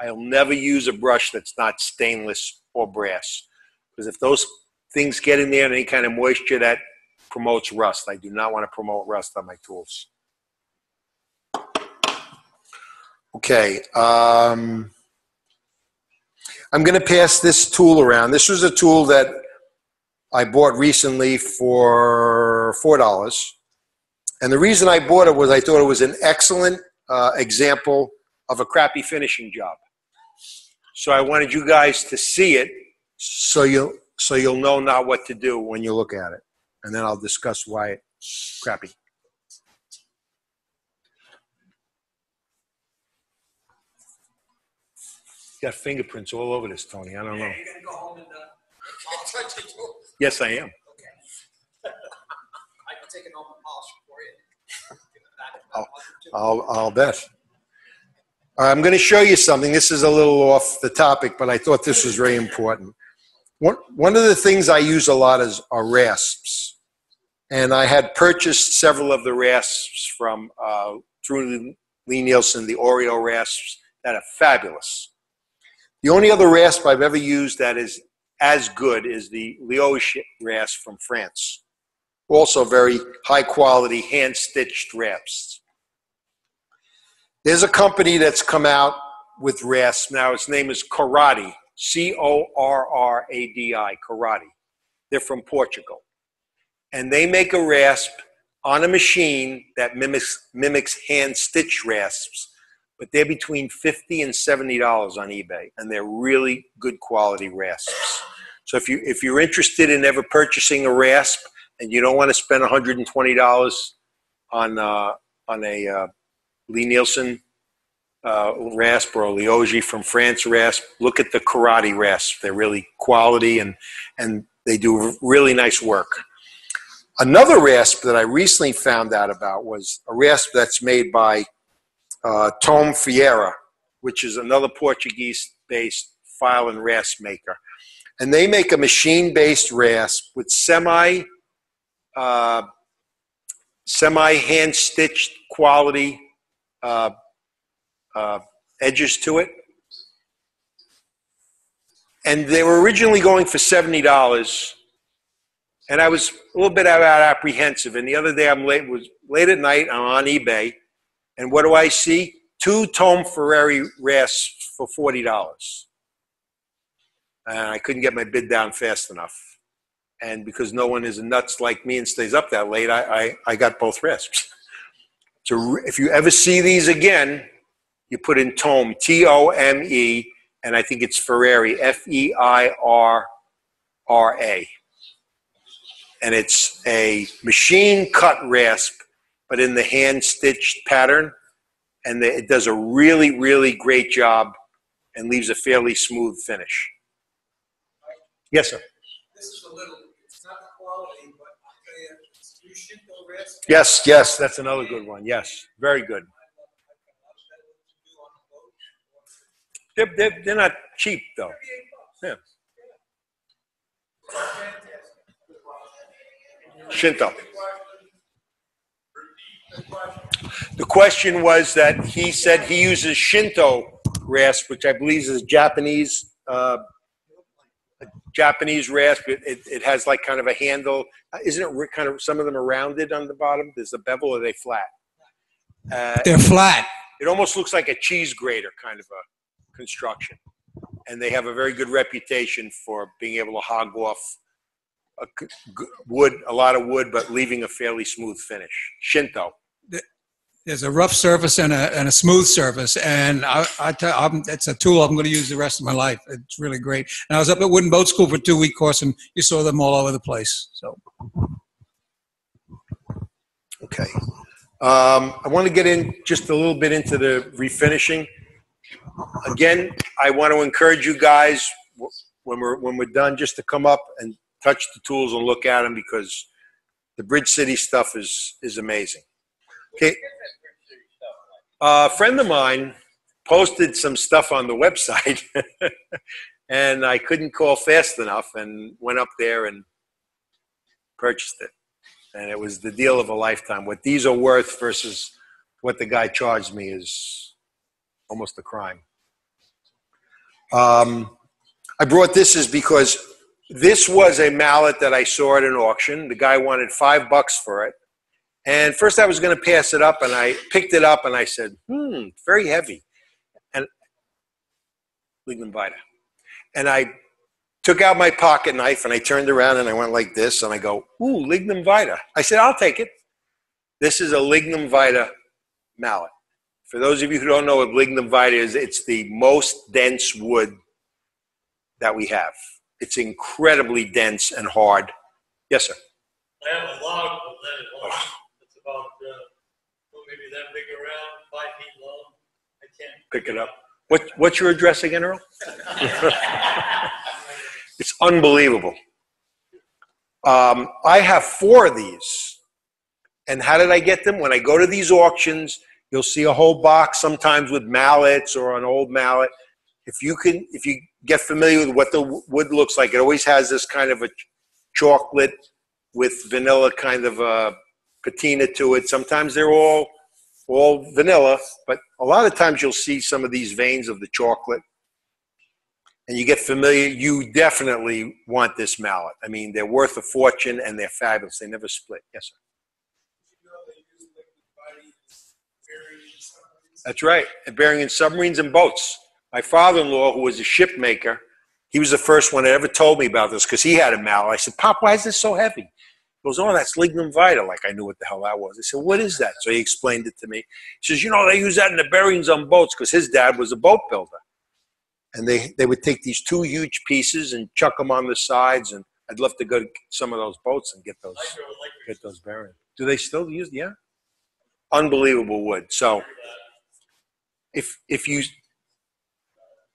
I'll never use a brush that's not stainless or brass because if those things get in there and any kind of moisture, that promotes rust. I do not want to promote rust on my tools. Okay. Um, I'm going to pass this tool around. This was a tool that I bought recently for four dollars, and the reason I bought it was I thought it was an excellent uh, example of a crappy finishing job. So I wanted you guys to see it, so you'll so you'll know not what to do when you look at it, and then I'll discuss why it's crappy. You got fingerprints all over this, Tony. I don't know. You're gonna go home and, uh, I'll touch it too. Yes, I am. I can take it home and for you. Give it back in about a month or two. I'll, I'll bet. I'm going to show you something. This is a little off the topic, but I thought this was very important. One, one of the things I use a lot is are rasps. And I had purchased several of the rasps from uh, through Lie-Nielsen, the Auriou rasps that are fabulous. The only other rasp I've ever used that is as good is the Liogier rasp from France. Also very high quality hand stitched rasps. There's a company that's come out with rasp now. Its name is Corradi, C O R R A D I, Corradi. They're from Portugal. And they make a rasp on a machine that mimics, mimics hand stitch rasps, but they're between 50 and $70 on eBay, and they're really good quality rasps. So if, you, if you're interested in ever purchasing a rasp and you don't want to spend $120 on, uh, on a uh, Lie-Nielsen uh, rasp or Liogier from France rasp, look at the Corradi rasp. They're really quality and, and they do really nice work. Another rasp that I recently found out about was a rasp that's made by uh, Tom Ferreira, which is another Portuguese-based file and rasp maker. And they make a machine-based rasp with semi uh, semi hand stitched quality uh, uh, edges to it. And they were originally going for seventy dollars, and I was a little bit apprehensive. And the other day, I'm late was late at night. I'm on eBay, and what do I see? Two Tom Ferrari rasps for forty dollars. And I couldn't get my bid down fast enough. And because no one is nuts like me and stays up that late, I, I, I got both rasps. So if you ever see these again, you put in Tome, T O M E, and I think it's Ferrari, F E I R R A. And it's a machine cut rasp, but in the hand stitched pattern. And it does a really, really great job and leaves a fairly smooth finish. Yes, sir. This is a little, it's not quality, but I'll tell you, it's new Rasp. Yes, yes, that's another good one. Yes, very good. They're, they're, they're not cheap, though. Yeah. Shinto. The question was that he said he uses Shinto rasp, which I believe is Japanese, uh, Japanese rasp. It, it, it has like kind of a handle. Uh, Isn't it kind of, some of them are rounded on the bottom? There's a bevel or are they flat? Uh, They're flat. it almost looks like a cheese grater kind of a construction. And they have a very good reputation for being able to hog off a wood, a lot of wood, but leaving a fairly smooth finish. Shinto. There's a rough surface and a, and a smooth surface, and I, I tell, I'm, it's a tool I'm going to use the rest of my life. It's really great. And I was up at Wooden Boat School for a two week course, and you saw them all over the place. So Okay. Um, I want to get in just a little bit into the refinishing. Again, I want to encourage you guys when we're when we're done, just to come up and touch the tools and look at them because the Bridge City stuff is is amazing. Okay. A friend of mine posted some stuff on the website, and I couldn't call fast enough, and went up there and purchased it and it was the deal of a lifetime. What these are worth versus what the guy charged me is almost a crime. Um, I brought this is because this was a mallet that I saw at an auction. The guy wanted five bucks for it. And first I was going to pass it up and I picked it up and I said, hmm, very heavy. And Lignum Vitae. And I took out my pocket knife and I turned around and I went like this and I go, ooh, Lignum Vitae. I said, I'll take it. This is a Lignum Vitae mallet. For those of you who don't know what Lignum Vitae is, it's the most dense wood that we have. It's incredibly dense and hard. Yes, sir. I have a log of that at home. It's about, uh, well, maybe that big around, five feet long. I can't. Pick it up. What, what's your address again, Earl? It's unbelievable. Um, I have four of these. And how did I get them? When I go to these auctions, You'll see a whole box sometimes with mallets or an old mallet. If you can, if you get familiar with what the wood looks like, it always has this kind of a chocolate with vanilla kind of a patina to it. Sometimes they're all all vanilla, but a lot of times you'll see some of these veins of the chocolate and you get familiar, you definitely want this mallet. I mean, they're worth a fortune and they're fabulous. They never split. Yes, sir. That's right. Bearing in submarines and boats. My father-in-law, who was a shipmaker, he was the first one that ever told me about this because he had a mallet. I said, Pop, why is this so heavy? Goes, oh, that's lignum vitae. Like I knew what the hell that was. I said, what is that? So he explained it to me. He says, you know, they use that in the bearings on boats because his dad was a boat builder. And they, they would take these two huge pieces and chuck them on the sides. And I'd love to go to some of those boats and get those, get those bearings. Do they still use? Yeah. Unbelievable wood. So if, if you,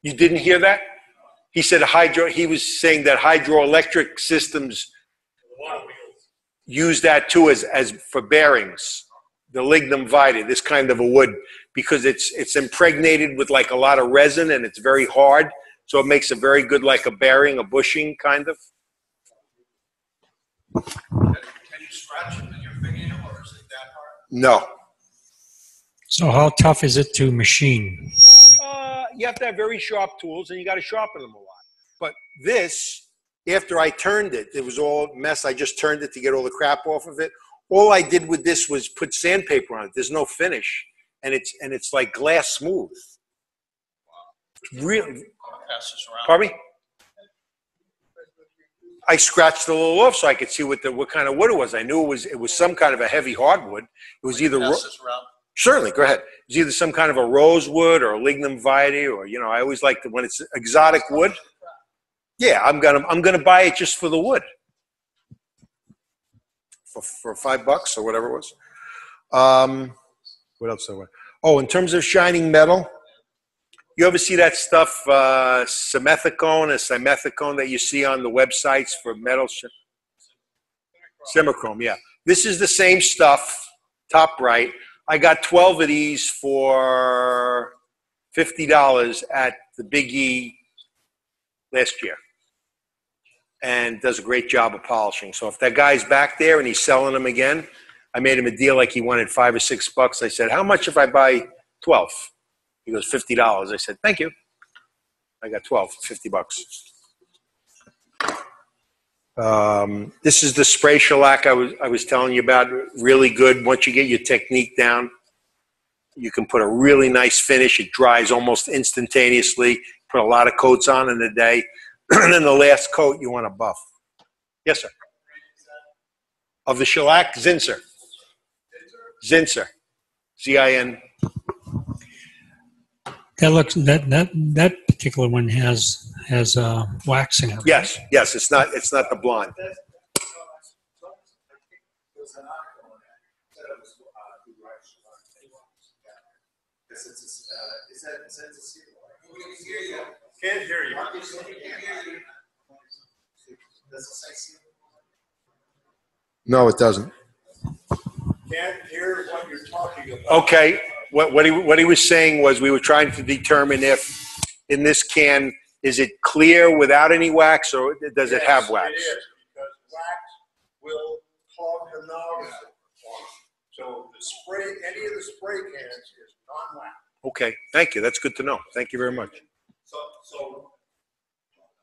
you didn't hear that? He said hydro, he was saying that hydroelectric systems use that too as, as for bearings, the lignum vitae, this kind of a wood, because it's, it's impregnated with like a lot of resin and it's very hard. So it makes a very good, like a bearing, a bushing kind of. Can you scratch it with your fingernail or is it that hard? No. So how tough is it to machine? Uh, you have to have very sharp tools and you got to sharpen them a lot. But this, after I turned it, it was all mess. I just turned it to get all the crap off of it. All I did with this was put sandpaper on it. There's no finish, and it's and it's like glass smooth. Really, Pass pardon me. I scratched a little off so I could see what the what kind of wood it was. I knew it was it was some kind of a heavy hardwood. It was either ro- Pass this around. Certainly, go ahead. It's either some kind of a rosewood or a lignum vitae, or you know, I always like to when it's exotic wood. Yeah, I'm gonna I'm gonna buy it just for the wood, for for five bucks or whatever it was. Um, what else? I oh, in terms of shining metal, you ever see that stuff, uh, simethicone or simethicone that you see on the websites for metal? Sh- Simichrome, yeah. This is the same stuff, top right. I got 12 of these for $50 at the Big E last year. And does a great job of polishing. So if that guy's back there and he's selling them again, I made him a deal like he wanted five or six bucks. I said, How much if I buy 12? He goes, $50. I said, Thank you. I got 12, 50 bucks. Um, this is the spray shellac I was, I was telling you about. Really good. Once you get your technique down, you can put a really nice finish. It dries almost instantaneously. Put a lot of coats on in a day. and then the last coat, you want to buff. Yes, sir. Of the shellac, Zinsser. Zinsser. Z I N. That looks that that that particular one has has uh, wax in it. Yes, yes. It's not. It's not the blonde. There's an article on that. Said it was, who writes about it. Yes, it's, it's, is that, is that the secret? We can hear you. Can't hear you. Does it say secret? No, it doesn't. Can't hear what you're talking about. Okay. What, what he what he was saying was we were trying to determine if in this can is it clear without any wax or does it have Yes, wax? It is, because wax will clog the nozzle. So the spray, any of the spray cans is non-wax. Okay. Thank you. That's good to know. Thank you very much. So,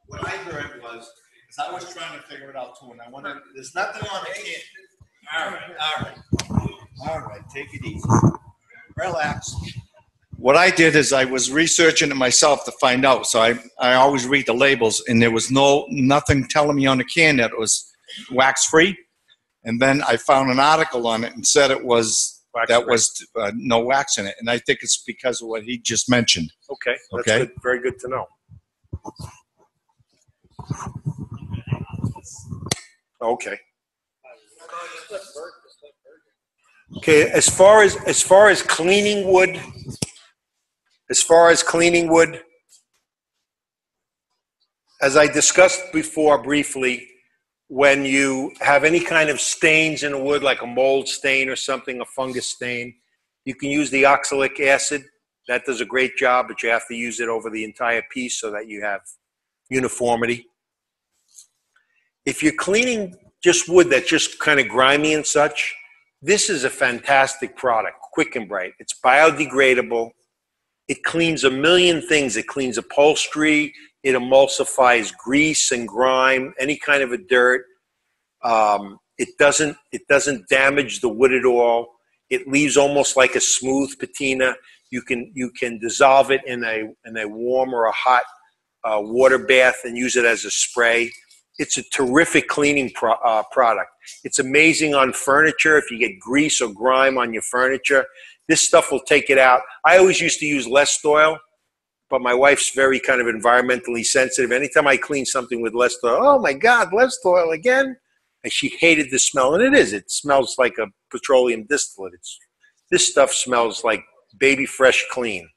what I heard was, because I was trying to figure it out too, and I wondered, there's nothing on the can. All right, all right, all right, take it easy. Relax. What I did is I was researching it myself to find out. So I, I always read the labels, and there was no nothing telling me on the can that it was wax free. And then I found an article on it and said it was that was uh, no wax in it. And I think it's because of what he just mentioned. Okay. That's Okay. good. Very good to know. Okay. Okay, as far as as far as cleaning wood, as far as cleaning wood, as I discussed before briefly, when you have any kind of stains in a wood, like a mold stain or something, a fungus stain, You can use the oxalic acid. That does a great job, but you have to use it over the entire piece so that you have uniformity. If you're cleaning just wood that's just kind of grimy and such, this is a fantastic product, Quick N Brite. It's biodegradable. It cleans a million things. It cleans upholstery. It emulsifies grease and grime, any kind of a dirt. Um, it doesn't. It doesn't damage the wood at all. It leaves almost like a smooth patina. You can you can dissolve it in a in a warm or a hot uh, water bath and use it as a spray. It's a terrific cleaning pro- uh, product. It's amazing on furniture. If you get grease or grime on your furniture, this stuff will take it out. I always used to use Lestoil, but my wife's very kind of environmentally sensitive. Anytime I clean something with Lestoil, oh my God, Lestoil again. And she hated the smell, and it is. It smells like a petroleum distillate. It's this stuff smells like baby fresh clean,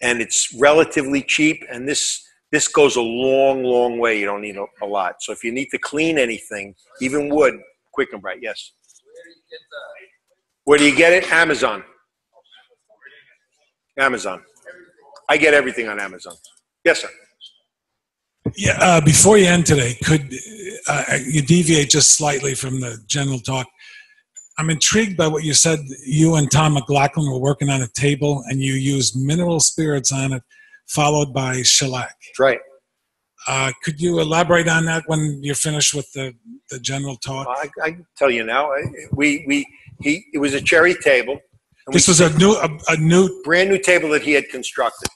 and it's relatively cheap. And this this goes a long, long way. You don't need a, a lot. So if you need to clean anything, even wood, Quick N Brite. Yes. Where do you get it? Amazon. Amazon. I get everything on Amazon. Yes, sir. Yeah, uh, before you end today, could uh, you deviate just slightly from the general talk? I'm intrigued by what you said. You and Tom McLaughlin were working on a table, and you used mineral spirits on it, followed by shellac. That's right. Uh, could you elaborate on that when you're finished with the, the general talk? I, I tell you now. I- We we he it was a cherry table. This was a new a, a new brand new table that he had constructed.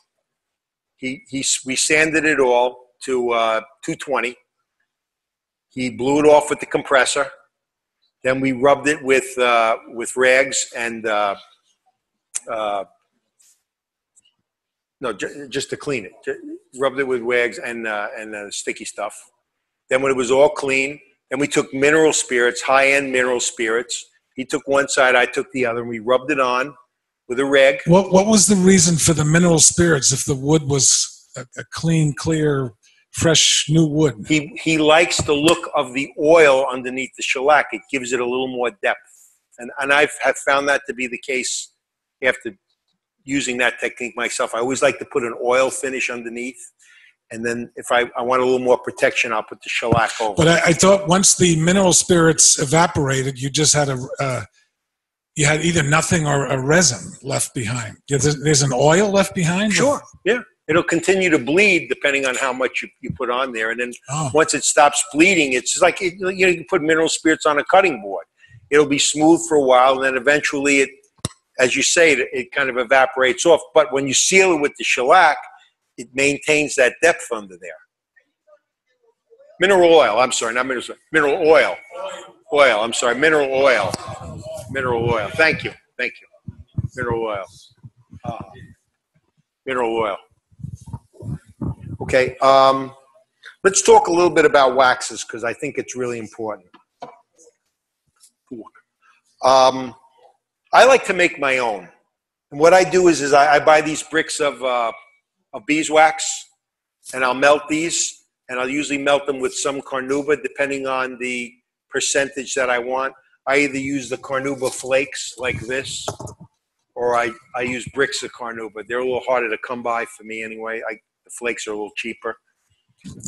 He he we sanded it all to uh, 220. He blew it off with the compressor. Then we rubbed it with uh, with rags and uh, uh, no, ju- just to clean it. Ju- Rubbed it with rags and uh, and uh, sticky stuff. Then when it was all clean, then we took mineral spirits, high end mineral spirits. He took one side, I took the other, and we rubbed it on with a rag. What what was the reason for the mineral spirits if the wood was a, a clean, clear, fresh new wood? He he likes the look of the oil underneath the shellac. It gives it a little more depth, and and I've have found that to be the case after using that technique myself. I always like to put an oil finish underneath, and then if I, I want a little more protection, I'll put the shellac over. But I, I thought once the mineral spirits evaporated, you just had a uh, you had either nothing or a resin left behind. There's, there's an oil left behind. Sure. Yeah. It'll continue to bleed depending on how much you, you put on there. And then Oh. once it stops bleeding, it's just like, it, you know, you can put mineral spirits on a cutting board. It'll be smooth for a while, and then eventually it, as you say, it, it kind of evaporates off. But when you seal it with the shellac, it maintains that depth under there. Mineral oil, I'm sorry, not mineral, mineral oil. Oil, I'm sorry, mineral oil. Mineral oil. Thank you. Thank you. Mineral oil. Uh, mineral oil. Okay, um, let's talk a little bit about waxes because I think it's really important. Um, I like to make my own. And what I do is, is I, I buy these bricks of, uh, of beeswax and I'll melt these and I'll usually melt them with some carnauba depending on the percentage that I want. I either use the carnauba flakes like this or I, I use bricks of carnauba. They're a little harder to come by for me anyway. I, the flakes are a little cheaper.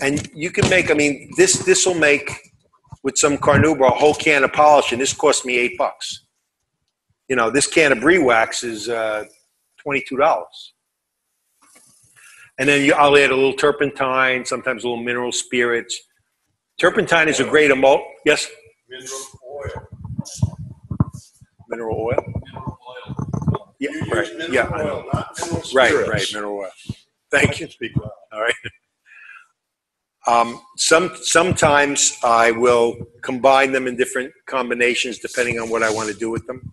And you can make, I mean, this this will make with some carnauba a whole can of polish, and this cost me eight bucks. You know, this can of Briwax is uh, twenty-two dollars. And then you, I'll add a little turpentine, sometimes a little mineral spirits. Turpentine is a great emult. Yes, Mineral oil. mineral oil. Yeah, right. mineral Yeah, oil, mineral Right, right. Mineral oil. Thank you. All right. Um, some sometimes I will combine them in different combinations depending on what I want to do with them.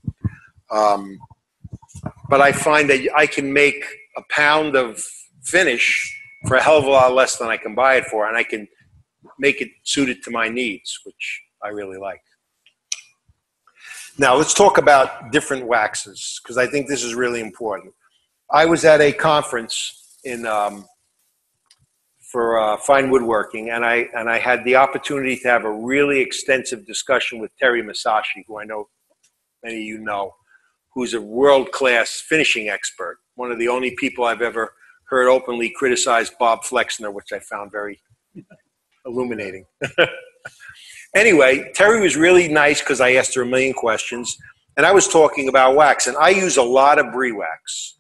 Um, but I find that I can make a pound of finish for a hell of a lot less than I can buy it for, and I can make it suited to my needs, which I really like. Now let's talk about different waxes because I think this is really important. I was at a conference in um, for uh, fine woodworking, and I and I had the opportunity to have a really extensive discussion with Teri Masaschi, who I know many of you know, who's a world class finishing expert. One of the only people I've ever heard openly criticize Bob Flexner, which I found very illuminating. anyway, Terry was really nice because I asked her a million questions, and I was talking about wax, and I use a lot of Briwax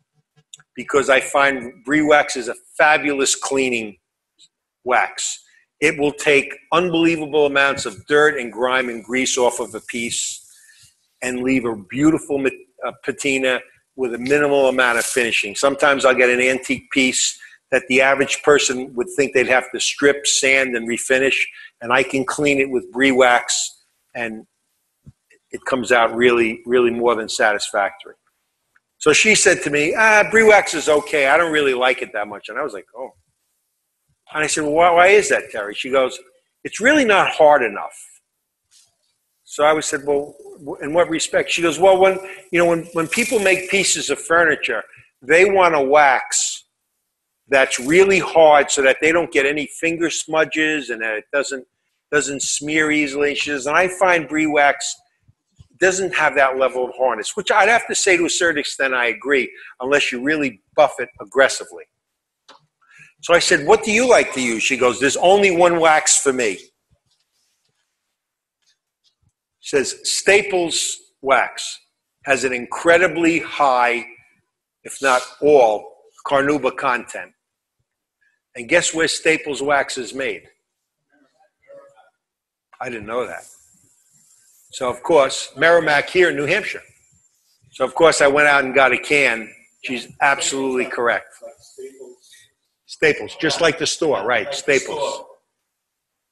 because I find Briwax is a fabulous cleaning wax. It will take unbelievable amounts of dirt and grime and grease off of a piece and leave a beautiful uh, patina with a minimal amount of finishing. Sometimes I'll get an antique piece that the average person would think they'd have to strip, sand, and refinish, and I can clean it with Briwax, and it comes out really, really more than satisfactory. So she said to me, ah, Briwax is okay. I don't really like it that much. And I was like, oh. And I said, well, why, why is that, Terry? She goes, it's really not hard enough. So I said, well, in what respect? She goes, well, when you know, when, when people make pieces of furniture, they want a wax that's really hard so that they don't get any finger smudges and that it doesn't doesn't smear easily. She says, and I find Briwax doesn't have that level of hardness, which I'd have to say to a certain extent I agree, unless you really buff it aggressively. So I said, What do you like to use? She goes, There's only one wax for me. Says Staples wax has an incredibly high, if not all, carnauba content. And guess where Staples wax is made? I didn't know that. So, of course, Merrimack here in New Hampshire. So, of course, I went out and got a can. She's absolutely correct. Staples, just like the store, right? Staples.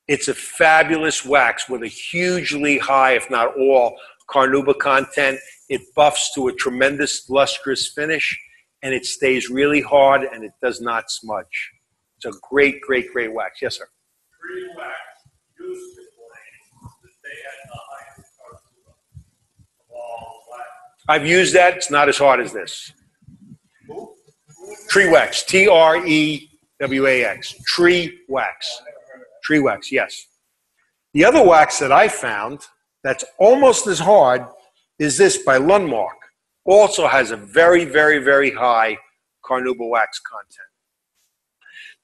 It's a fabulous wax with a hugely high, if not all, carnauba content. It buffs to a tremendous lustrous finish, and it stays really hard and it does not smudge. It's a great, great, great wax. Yes, sir. Free wax used to claim that they had the highest carnauba of all wax. I've used that. It's not as hard as this. Trewax. T R E W A X. Trewax. Tree wax, yes. The other wax that I found that's almost as hard is this by Lundmark. Also has a very, very, very high carnauba wax content.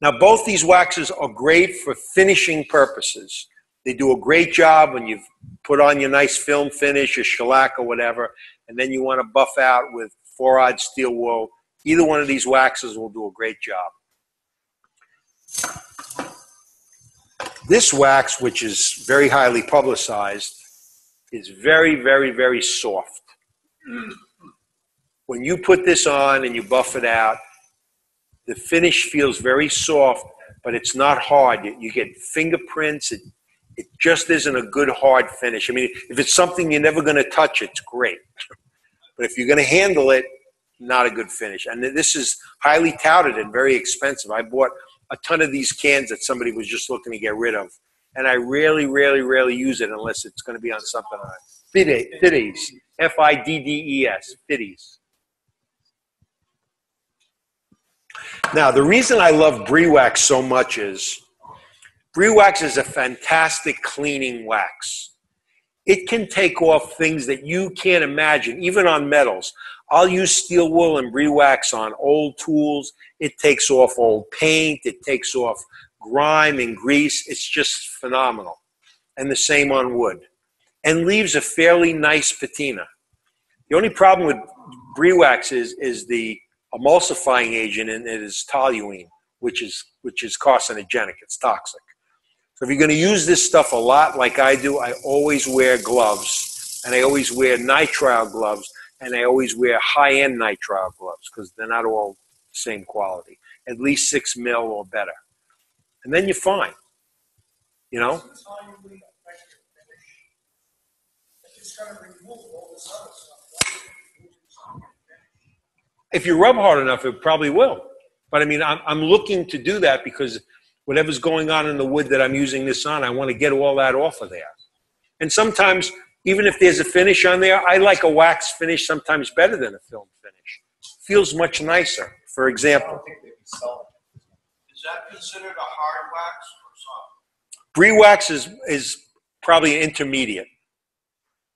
Now, both these waxes are great for finishing purposes. They do a great job when you've put on your nice film finish, your shellac or whatever, and then you want to buff out with four aught steel wool. Either one of these waxes will do a great job. This wax, which is very highly publicized, is very, very, very soft. When you put this on and you buff it out, the finish feels very soft, but it's not hard. You, get fingerprints. It, it just isn't a good hard finish. I mean, if it's something you're never going to touch, it's great. but if you're going to handle it, not a good finish. And this is highly touted and very expensive. I bought a ton of these cans that somebody was just looking to get rid of. And I rarely, rarely, rarely use it unless it's going to be on something on it. Fiddes. F I D D E S. Fiddes. Now, the reason I love Briwax so much is Briwax is a fantastic cleaning wax. It can take off things that you can't imagine, even on metals. I'll use steel wool and Briwax on old tools. It takes off old paint. It takes off grime and grease. It's just phenomenal. And the same on wood. And leaves a fairly nice patina. The only problem with Briwax is, is the emulsifying agent in it is toluene, which is which is carcinogenic. It's toxic. So if you're going to use this stuff a lot, like I do, I always wear gloves, and I always wear nitrile gloves, and I always wear high-end nitrile gloves because they're not all same quality. At least six mil or better, and then you're fine. You know. If you rub hard enough, it probably will. But I mean, I'm, I'm looking to do that because whatever's going on in the wood that I'm using this on, I want to get all that off of there. And sometimes, even if there's a finish on there, I like a wax finish sometimes better than a film finish. Feels much nicer. For example, Is that considered a hard wax or soft? Briwax is, is probably intermediate.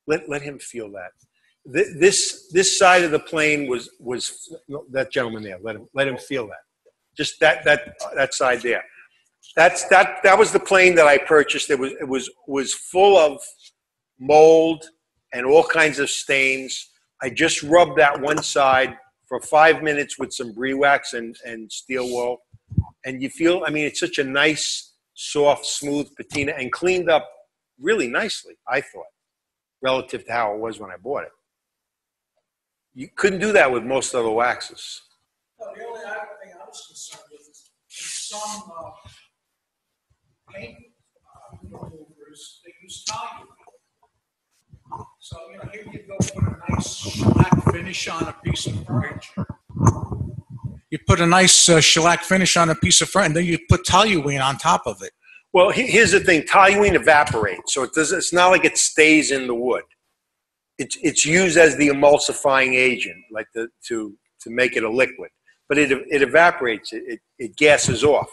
Let, let him feel that. Th- This, this side of the plane was, was, no, that gentleman there, let him, let him feel that. Just that, that, that side there. That's, that, that was the plane that I purchased. It was, it was, was full of mold and all kinds of stains. I just rubbed that one side for five minutes with some Briwax and, and steel wool. And you feel, I mean, it's such a nice, soft, smooth patina and cleaned up really nicely, I thought, relative to how it was when I bought it. You couldn't do that with most other waxes. No, the only thing I was concerned with is some, uh, paint, use. So, you know, here you go put a nice shellac finish on a piece of furniture. You put a nice uh, shellac finish on a piece of furniture, and then you put toluene on top of it. Well, he- here's the thing: toluene evaporates, so it does. It's not like it stays in the wood. It's it's used as the emulsifying agent, like the to to make it a liquid. But it it evaporates. It it, it gasses off,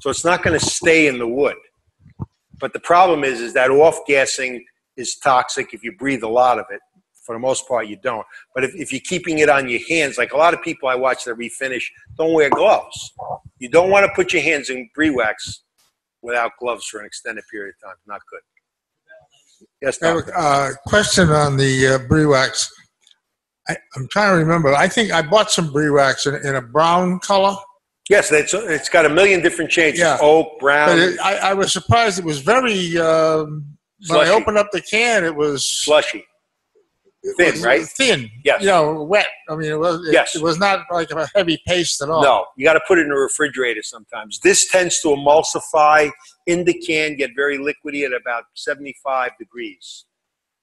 so it's not going to stay in the wood. But the problem is, is that off gassing is toxic if you breathe a lot of it. For the most part, you don't. But if, if you're keeping it on your hands, like a lot of people I watch that refinish, don't wear gloves. You don't want to put your hands in Briwax without gloves for an extended period of time. Not good. Yes, Doctor. uh, question on the uh, wax. I, I'm trying to remember. I think I bought some Briwax in, in a brown color. Yes, it's, it's got a million different shades. Yeah. Oak, brown. But it, I, I was surprised. It was very. Um, when I opened up the can, it was slushy. Thin, was right? Thin. Yes. You know, wet. I mean, it was. It, Yes. It was not like a heavy paste at all. No, you got to put it in a refrigerator sometimes. This tends to emulsify in the can, get very liquidy at about 75 degrees.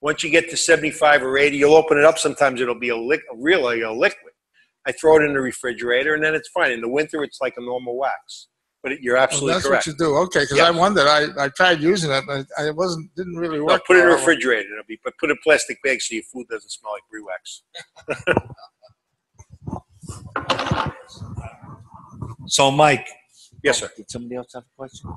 Once you get to 75 or 80, you'll open it up. Sometimes it'll be a lick, really a liquid. I throw it in the refrigerator, and then it's fine. In the winter, it's like a normal wax. But it, you're Well, absolutely that's correct. what you do. Okay, because Yeah. I wondered. I, I tried using it, but I wasn't. Didn't really work. No, work. put it in a well. refrigerator. It'll be, but put it a plastic bag so your food doesn't smell like Briwax. So, Mike. Yes, sir. Did somebody else have a question?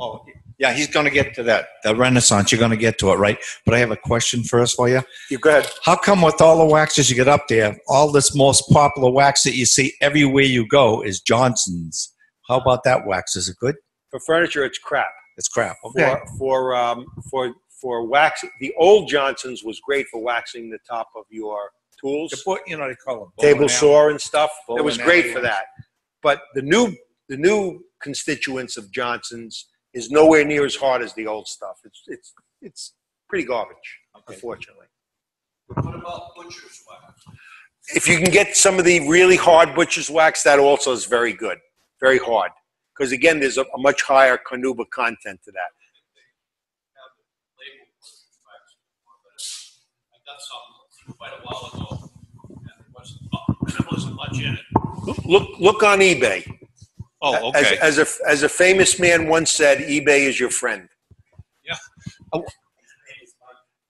Oh, yeah, he's going to get to that. The Renaissance, you're going to get to it, right? But I have a question first for you. You go ahead. How come with all the waxes you get up there, all this most popular wax that you see everywhere you go is Johnson's? How about that wax? Is it good? For furniture, it's crap. It's crap. Okay. For for um, for for wax, the old Johnsons was great for waxing the top of your tools, you know, they call it table saw and stuff. It was great for that. But the new the new constituents of Johnsons is nowhere near as hard as the old stuff. It's it's it's pretty garbage, unfortunately. What about butcher's wax? If you can get some of the really hard butcher's wax, that also is very good, very hard. Because again, there's a, a much higher carnauba content to that. I got some quite a while ago, and there wasn't, much in it. Look look on eBay. Oh, as, okay. as a as a famous man once said, eBay is your friend. Yeah.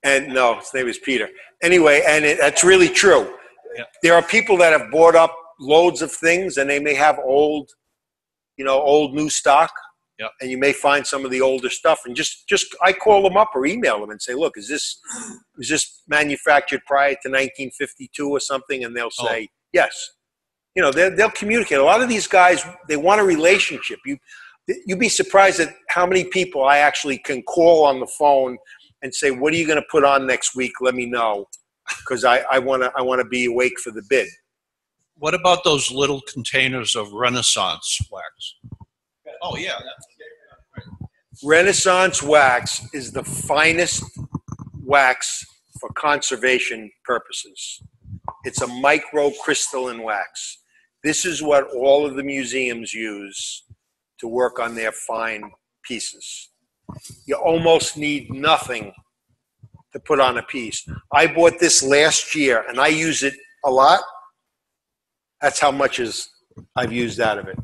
And no, his name is Peter. Anyway, and it, that's really true. Yeah. There are people that have bought up loads of things, and they may have old, you know, old new stock. Yeah. And you may find some of the older stuff, and just just I call them up or email them and say, look, is this is this manufactured prior to 1952 or something? And they'll oh. say yes. You know, they'll, they'll communicate. A lot of these guys, they want a relationship. You you'd be surprised at how many people I actually can call on the phone and say, "What are you going to put on next week? Let me know, because I I want to I want to be awake for the bid." What about those little containers of Renaissance wax? Oh, yeah. Renaissance wax is the finest wax for conservation purposes. It's a microcrystalline wax. This is what all of the museums use to work on their fine pieces. You almost need nothing to put on a piece. I bought this last year and I use it a lot. That's how much is I've used out of it.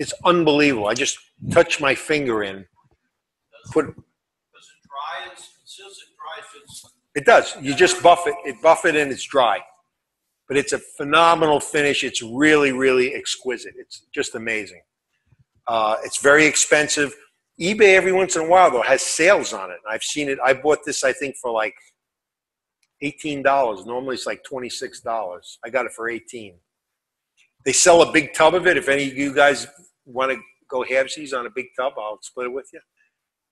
It's unbelievable. I just touch my finger in, put Does it dry? It it dries. It does. You just buff it. It buff it and it's dry. But it's a phenomenal finish. It's really, really exquisite. It's just amazing. Uh, it's very expensive. eBay every once in a while though has sales on it. I've seen it. I bought this I think for like Eighteen dollars. Normally it's like twenty six dollars. I got it for eighteen. They sell a big tub of it. If any of you guys want to go halvesies on a big tub, I'll split it with you.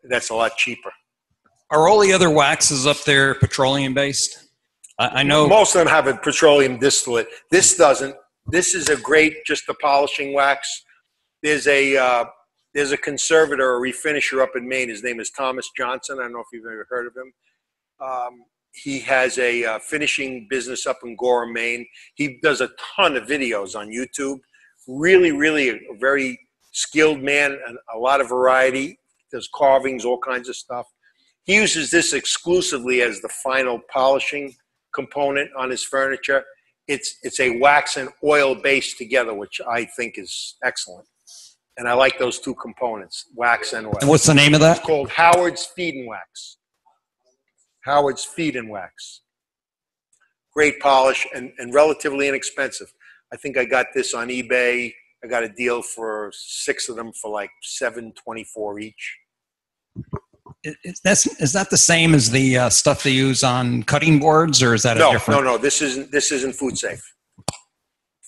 That's a lot cheaper. Are all the other waxes up there petroleum based? I, I know most of them have a petroleum distillate. This doesn't. This is a great, just the polishing wax. There's a uh, there's a conservator, a refinisher up in Maine. His name is Thomas Johnson. I don't know if you've ever heard of him. Um, he has a uh, finishing business up in Gorham, Maine. He does a ton of videos on YouTube. Really, really a very skilled man and a lot of variety. Does carvings, all kinds of stuff. He uses this exclusively as the final polishing component on his furniture. It's it's a wax and oil base together, which I think is excellent. And I like those two components, wax and oil. And what's the name of that? It's called Howard's Feed and Wax. Howard's Feed and Wax. Great polish and, and relatively inexpensive. I think I got this on eBay. I got a deal for six of them for like seven twenty four each. Is, that's is that the same as the uh, stuff they use on cutting boards, or is that a No, different? no, no. This isn't this isn't food safe.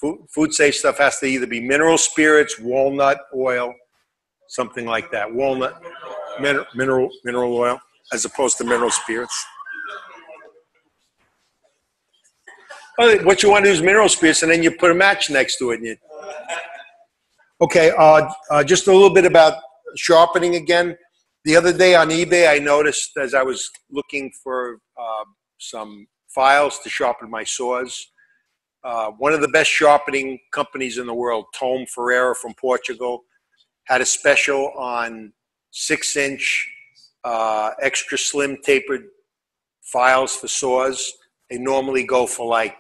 Food, food safe stuff has to either be mineral spirits, walnut oil, something like that. Walnut, mineral, mineral, mineral oil, as opposed to mineral spirits. What you want to do is mineral spirits, and then you put a match next to it. And you... Okay, uh, uh, just a little bit about sharpening again. The other day on eBay, I noticed as I was looking for uh, some files to sharpen my saws, uh, one of the best sharpening companies in the world, Tome Feteira from Portugal, had a special on six inch uh, extra slim tapered files for saws. They normally go for like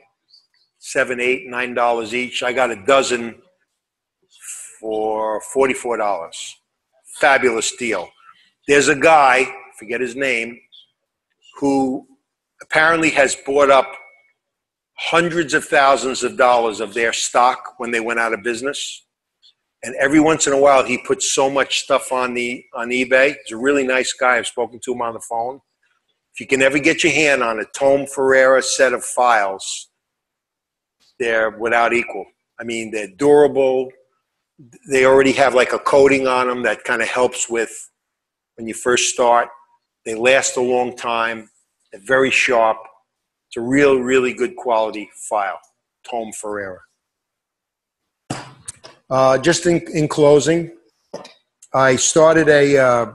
seven, eight, nine dollars each. I got a dozen for forty-four dollars. Fabulous deal. There's a guy, forget his name, who apparently has bought up hundreds of thousands of dollars of their stock when they went out of business. And every once in a while, he puts so much stuff on the on eBay. He's a really nice guy. I've spoken to him on the phone. If you can ever get your hand on a Tome Feteira set of files, they're without equal. I mean, they're durable. They already have like a coating on them that kind of helps with when you first start. They last a long time. They're very sharp. It's a real, really good quality file. Tome Feteira. Uh, just in, in closing, I started a, uh,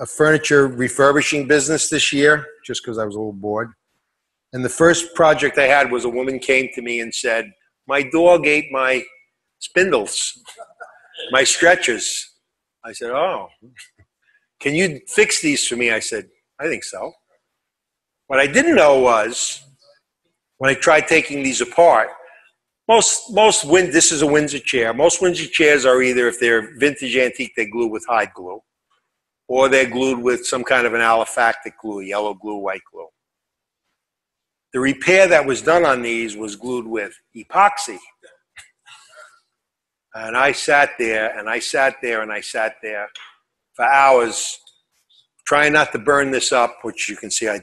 a furniture refurbishing business this year just because I was a little bored. And the first project I had was a woman came to me and said, My dog ate my spindles, my stretchers. I said, Oh, can you fix these for me? I said, I think so. What I didn't know was when I tried taking these apart, most most win this is a Windsor chair. Most Windsor chairs are either if they're vintage antique, they glue with hide glue, or they're glued with some kind of an aliphatic glue, yellow glue, white glue. The repair that was done on these was glued with epoxy. And I sat there and I sat there and I sat there for hours trying not to burn this up, which you can see I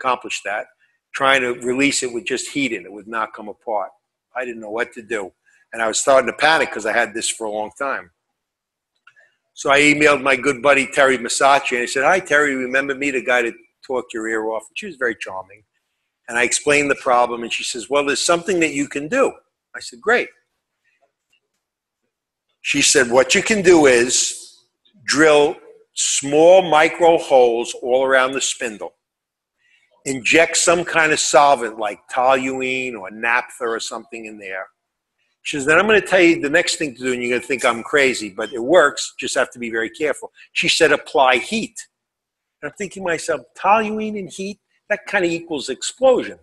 accomplished that, trying to release it with just heat in it would not come apart. I didn't know what to do. And I was starting to panic because I had this for a long time. So I emailed my good buddy Teri Masaschi and I said, Hi, Terry, remember me, the guy that talked your ear off? And she was very charming. And I explained the problem and she says, Well, there's something that you can do. I said, Great. She said, What you can do is drill small micro holes all around the spindle inject some kind of solvent like toluene or naphtha or something in there. She says, then I'm going to tell you the next thing to do, and you're going to think I'm crazy, but it works. Just have to be very careful. She said, apply heat. And I'm thinking myself, toluene and heat, that kind of equals explosion.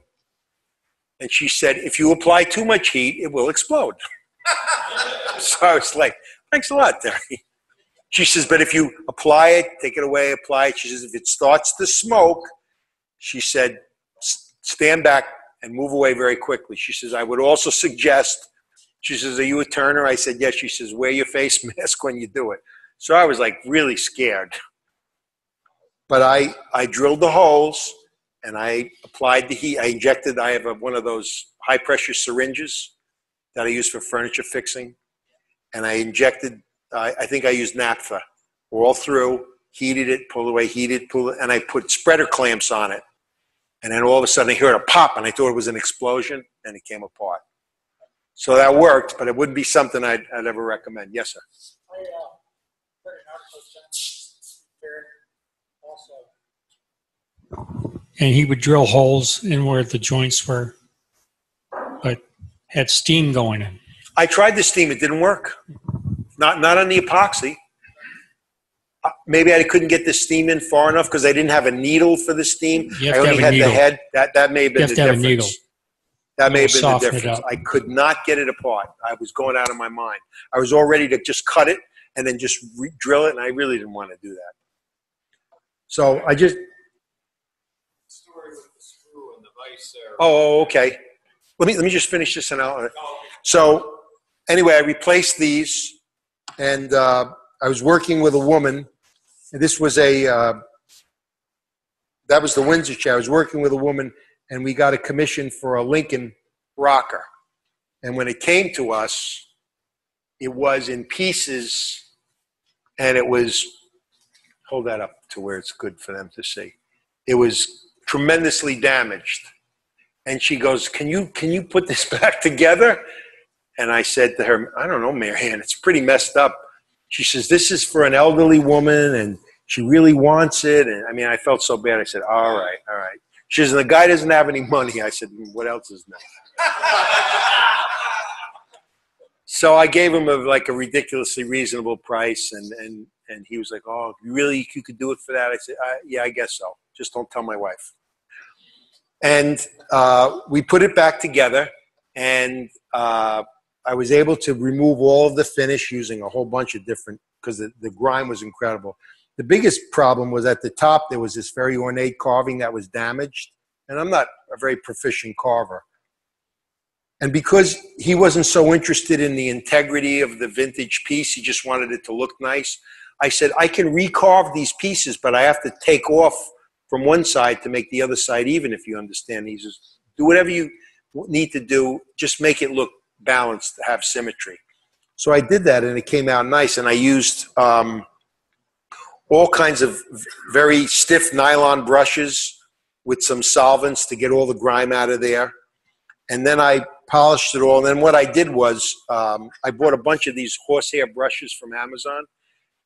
And she said, if you apply too much heat, it will explode. so I was like, thanks a lot, Terry. She says, but if you apply it, take it away, apply it. She says, if it starts to smoke, she said, stand back and move away very quickly. She says, I would also suggest, she says, are you a turner? I said, yes. She says, wear your face mask when you do it. So I was like really scared. But I, I drilled the holes and I applied the heat. I injected. I have a, one of those high pressure syringes that I use for furniture fixing, and I injected. I I think I used naphtha all through. Heated it, pulled away, heated, pulled it, and I put spreader clamps on it. And then all of a sudden, I heard a pop, and I thought it was an explosion, and it came apart. So that worked, but it wouldn't be something I'd, I'd ever recommend. Yes, sir. I, uh, read an article John Barrett also. And he would drill holes in where the joints were, but had steam going in. I tried the steam; it didn't work. Not not on the epoxy. Uh, Maybe I couldn't get the steam in far enough because I didn't have a needle for the steam. I only had needle. the head. That that may have You been have the to have a difference. needle. That may have been the difference. I could not get it apart. I was going out of my mind. I was all ready to just cut it and then just re- drill it, and I really didn't want to do that. So I just Story with the screw and the vice there. Oh, okay. Let me let me just finish this and I'll. So anyway, I replaced these, and uh, I was working with a woman. This was a uh, that was the Windsor chair. I was working with a woman, and we got a commission for a Lincoln rocker. And when it came to us, it was in pieces, and it was hold that up to where it's good for them to see. It was tremendously damaged and she goes, "Can you can you put this back together?" And I said to her, "I don't know, Marianne. It's pretty messed up." She says, "This is for an elderly woman, and she really wants it." And I mean, I felt so bad. I said, "All right, all right." She says, "The guy doesn't have any money." I said, "Mm, "What else is new?" so I gave him a like a ridiculously reasonable price, and and and he was like, "Oh, really you could do it for that?" I said, I, "Yeah, I guess so. Just don't tell my wife." and uh, we put it back together and uh, i was able to remove all of the finish using a whole bunch of different because the, the grime was incredible. The biggest problem was at the top there was this very ornate carving that was damaged and i'm not a very proficient carver. And because he wasn't so interested in the integrity of the vintage piece he just wanted it to look nice i said i can recarve these pieces but i have to take off from one side to make the other side even if you understand. He says do whatever you need to do just make it look balanced to have symmetry so i did that and it came out nice and i used um, all kinds of very stiff nylon brushes with some solvents to get all the grime out of there and then i polished it all and then what i did was um, i bought a bunch of these horsehair brushes from amazon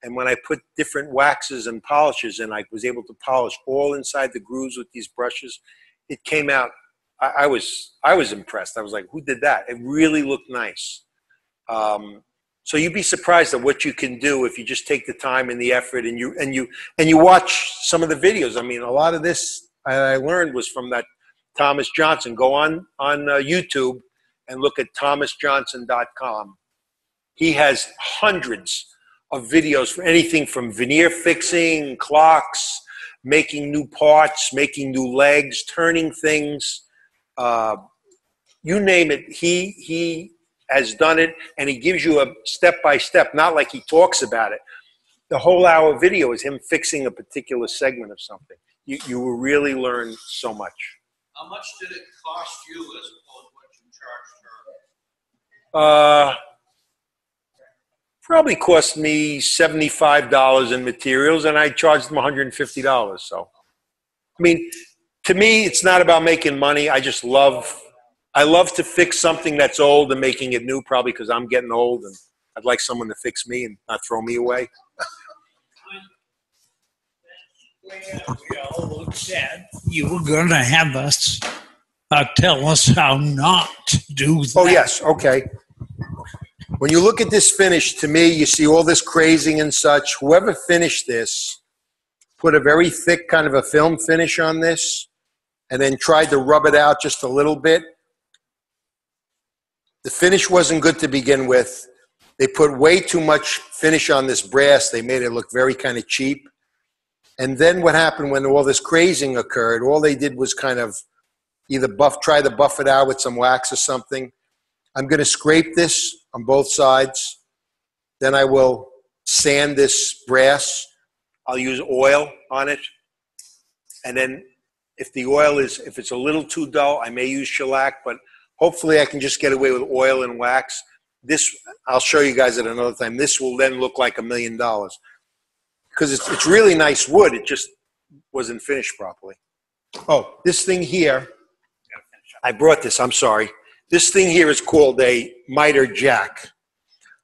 and when I put different waxes and polishes and I was able to polish all inside the grooves with these brushes, it came out. I, I was I was impressed. I was like, who did that? It really looked nice. Um, so you'd be surprised at what you can do if you just take the time and the effort and you and you and you watch some of the videos. I mean, a lot of this I, learned was from that Thomas Johnson. Go on on uh, YouTube and look at thomasjohnson.com. He has hundreds of videos for anything from veneer fixing, clocks, making new parts, making new legs, turning things. Uh, you name it, he he has done it, and he gives you a step by step, not like he talks about it. The whole hour video is him fixing a particular segment of something. You you will really learn so much. How much did it cost you as opposed to what you charged her? Uh, probably cost me $75 in materials and I charged them $150. So, I mean, to me, it's not about making money. I just love, I love to fix something that's old and making it new, probably because I'm getting old and I'd like someone to fix me and not throw me away. Well, we all looked at, you were going to have us uh, tell us how not to do that. Oh, yes. Okay. When you look at this finish, to me, you see all this crazing and such. Whoever finished this put a very thick kind of a film finish on this and then tried to rub it out just a little bit. The finish wasn't good to begin with. They put way too much finish on this brass. They made it look very kind of cheap. And then what happened when all this crazing occurred, all they did was kind of either buff, try to buff it out with some wax or something. I'm going to scrape this on both sides. Then I will sand this brass. I'll use oil on it. And then If the oil is, if it's a little too dull, I may use shellac, but hopefully I can just get away with oil and wax. This, I'll show you guys at another time. This will then look like a million dollars. Because it's, it's really nice wood, it just wasn't finished properly. Oh, this thing here, I brought this, I'm sorry. This thing here is called a miter jack.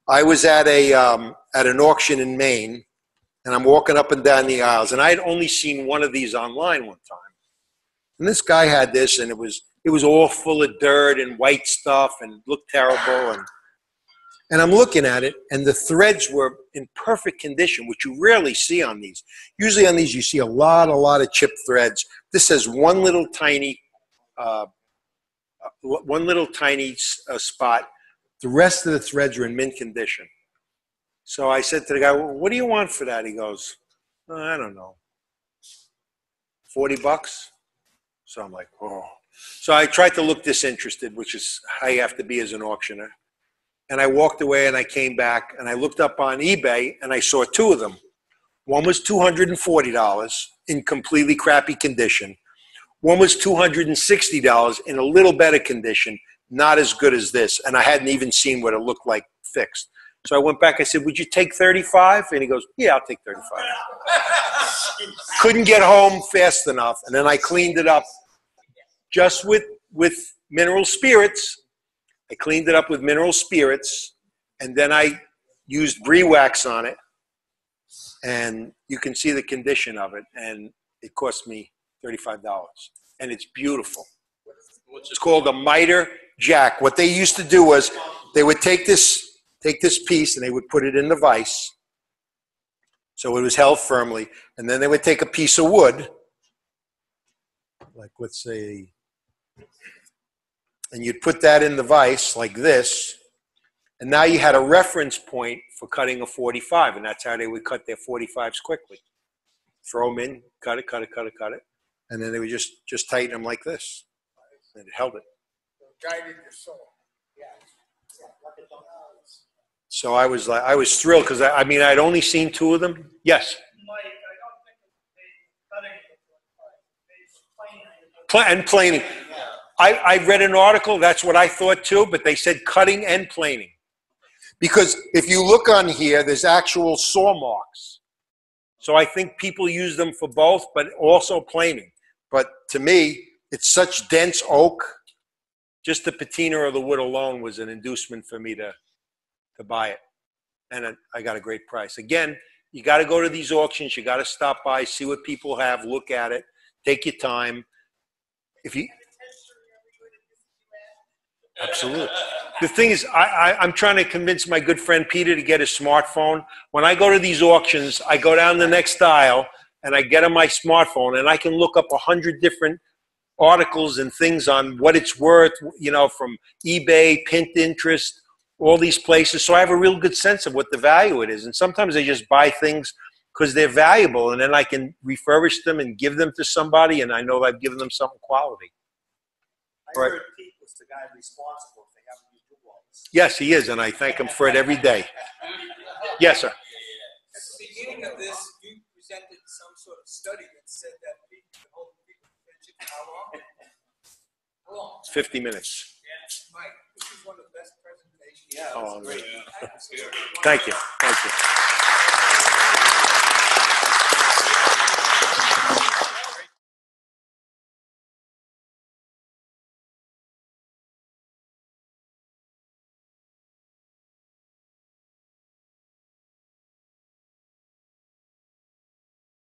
I was at a, um, at an auction in Maine, and I'm walking up and down the aisles, and I had only seen one of these online one time. And this guy had this, and it was it was all full of dirt and white stuff, and looked terrible. And and I'm looking at it, and the threads were in perfect condition, which you rarely see on these. Usually on these, you see a lot, a lot of chipped threads. This has one little tiny, uh, one little tiny uh, spot. The rest of the threads are in mint condition. So I said to the guy, well, "What do you want for that?" He goes, "Oh, "I don't know, forty bucks." So I'm like, "Oh." So I tried to look disinterested, which is how you have to be as an auctioneer. And I walked away and I came back and I looked up on eBay and I saw two of them. One was $240 in completely crappy condition. One was $260 in a little better condition, not as good as this. And I hadn't even seen what it looked like fixed. So I went back. I said, Would you take 35? And he goes, Yeah, I'll take 35. Couldn't get home fast enough. And then I cleaned it up just with, with mineral spirits. I cleaned it up with mineral spirits. And then I used Briwax on it. And you can see the condition of it. And it cost me $35. And it's beautiful. It's called a miter jack. What they used to do was they would take this take this piece and they would put it in the vise. So it was held firmly. And then they would take a piece of wood like let's say and you'd put that in the vise like this. And now you had a reference point for cutting a 45 and that's how they would cut their 45s quickly. Throw them in cut it cut it cut it cut it. And then they would just just tighten them like this. And it held it. Guided your soul. So I was like, I was thrilled because I, I mean, I'd only seen two of them. Yes. Pla- and planing. I, I read an article, that's what I thought too, but they said cutting and planing. Because if you look on here, there's actual saw marks. So I think people use them for both, but also planing. But to me, it's such dense oak. Just the patina of the wood alone was an inducement for me to to buy it. And I- got a great price. Again, you got to go to these auctions. You got to stop by, see what people have, look at it, take your time. If you, absolutely. The thing is, I, I, I'm trying to convince my good friend Peter to get his smartphone. When I go to these auctions, I go down the next aisle and I get on my smartphone and I can look up a hundred different articles and things on what it's worth, you know, from eBay, Pinterest, all these places. So I have a real good sense of what the value it is. And sometimes I just buy things because they're valuable and then I can refurbish them and give them to somebody and I know I've given them something quality. I Right. heard Pete was the guy responsible for having you do all this. Yes, he is, and I thank him for it every day. Yes, sir. At the beginning of this, you presented some sort of study that said that people can hold people friendship for how long? How long? 50 minutes. Mike, yeah, oh, great. Yeah. Thank you. Thank you.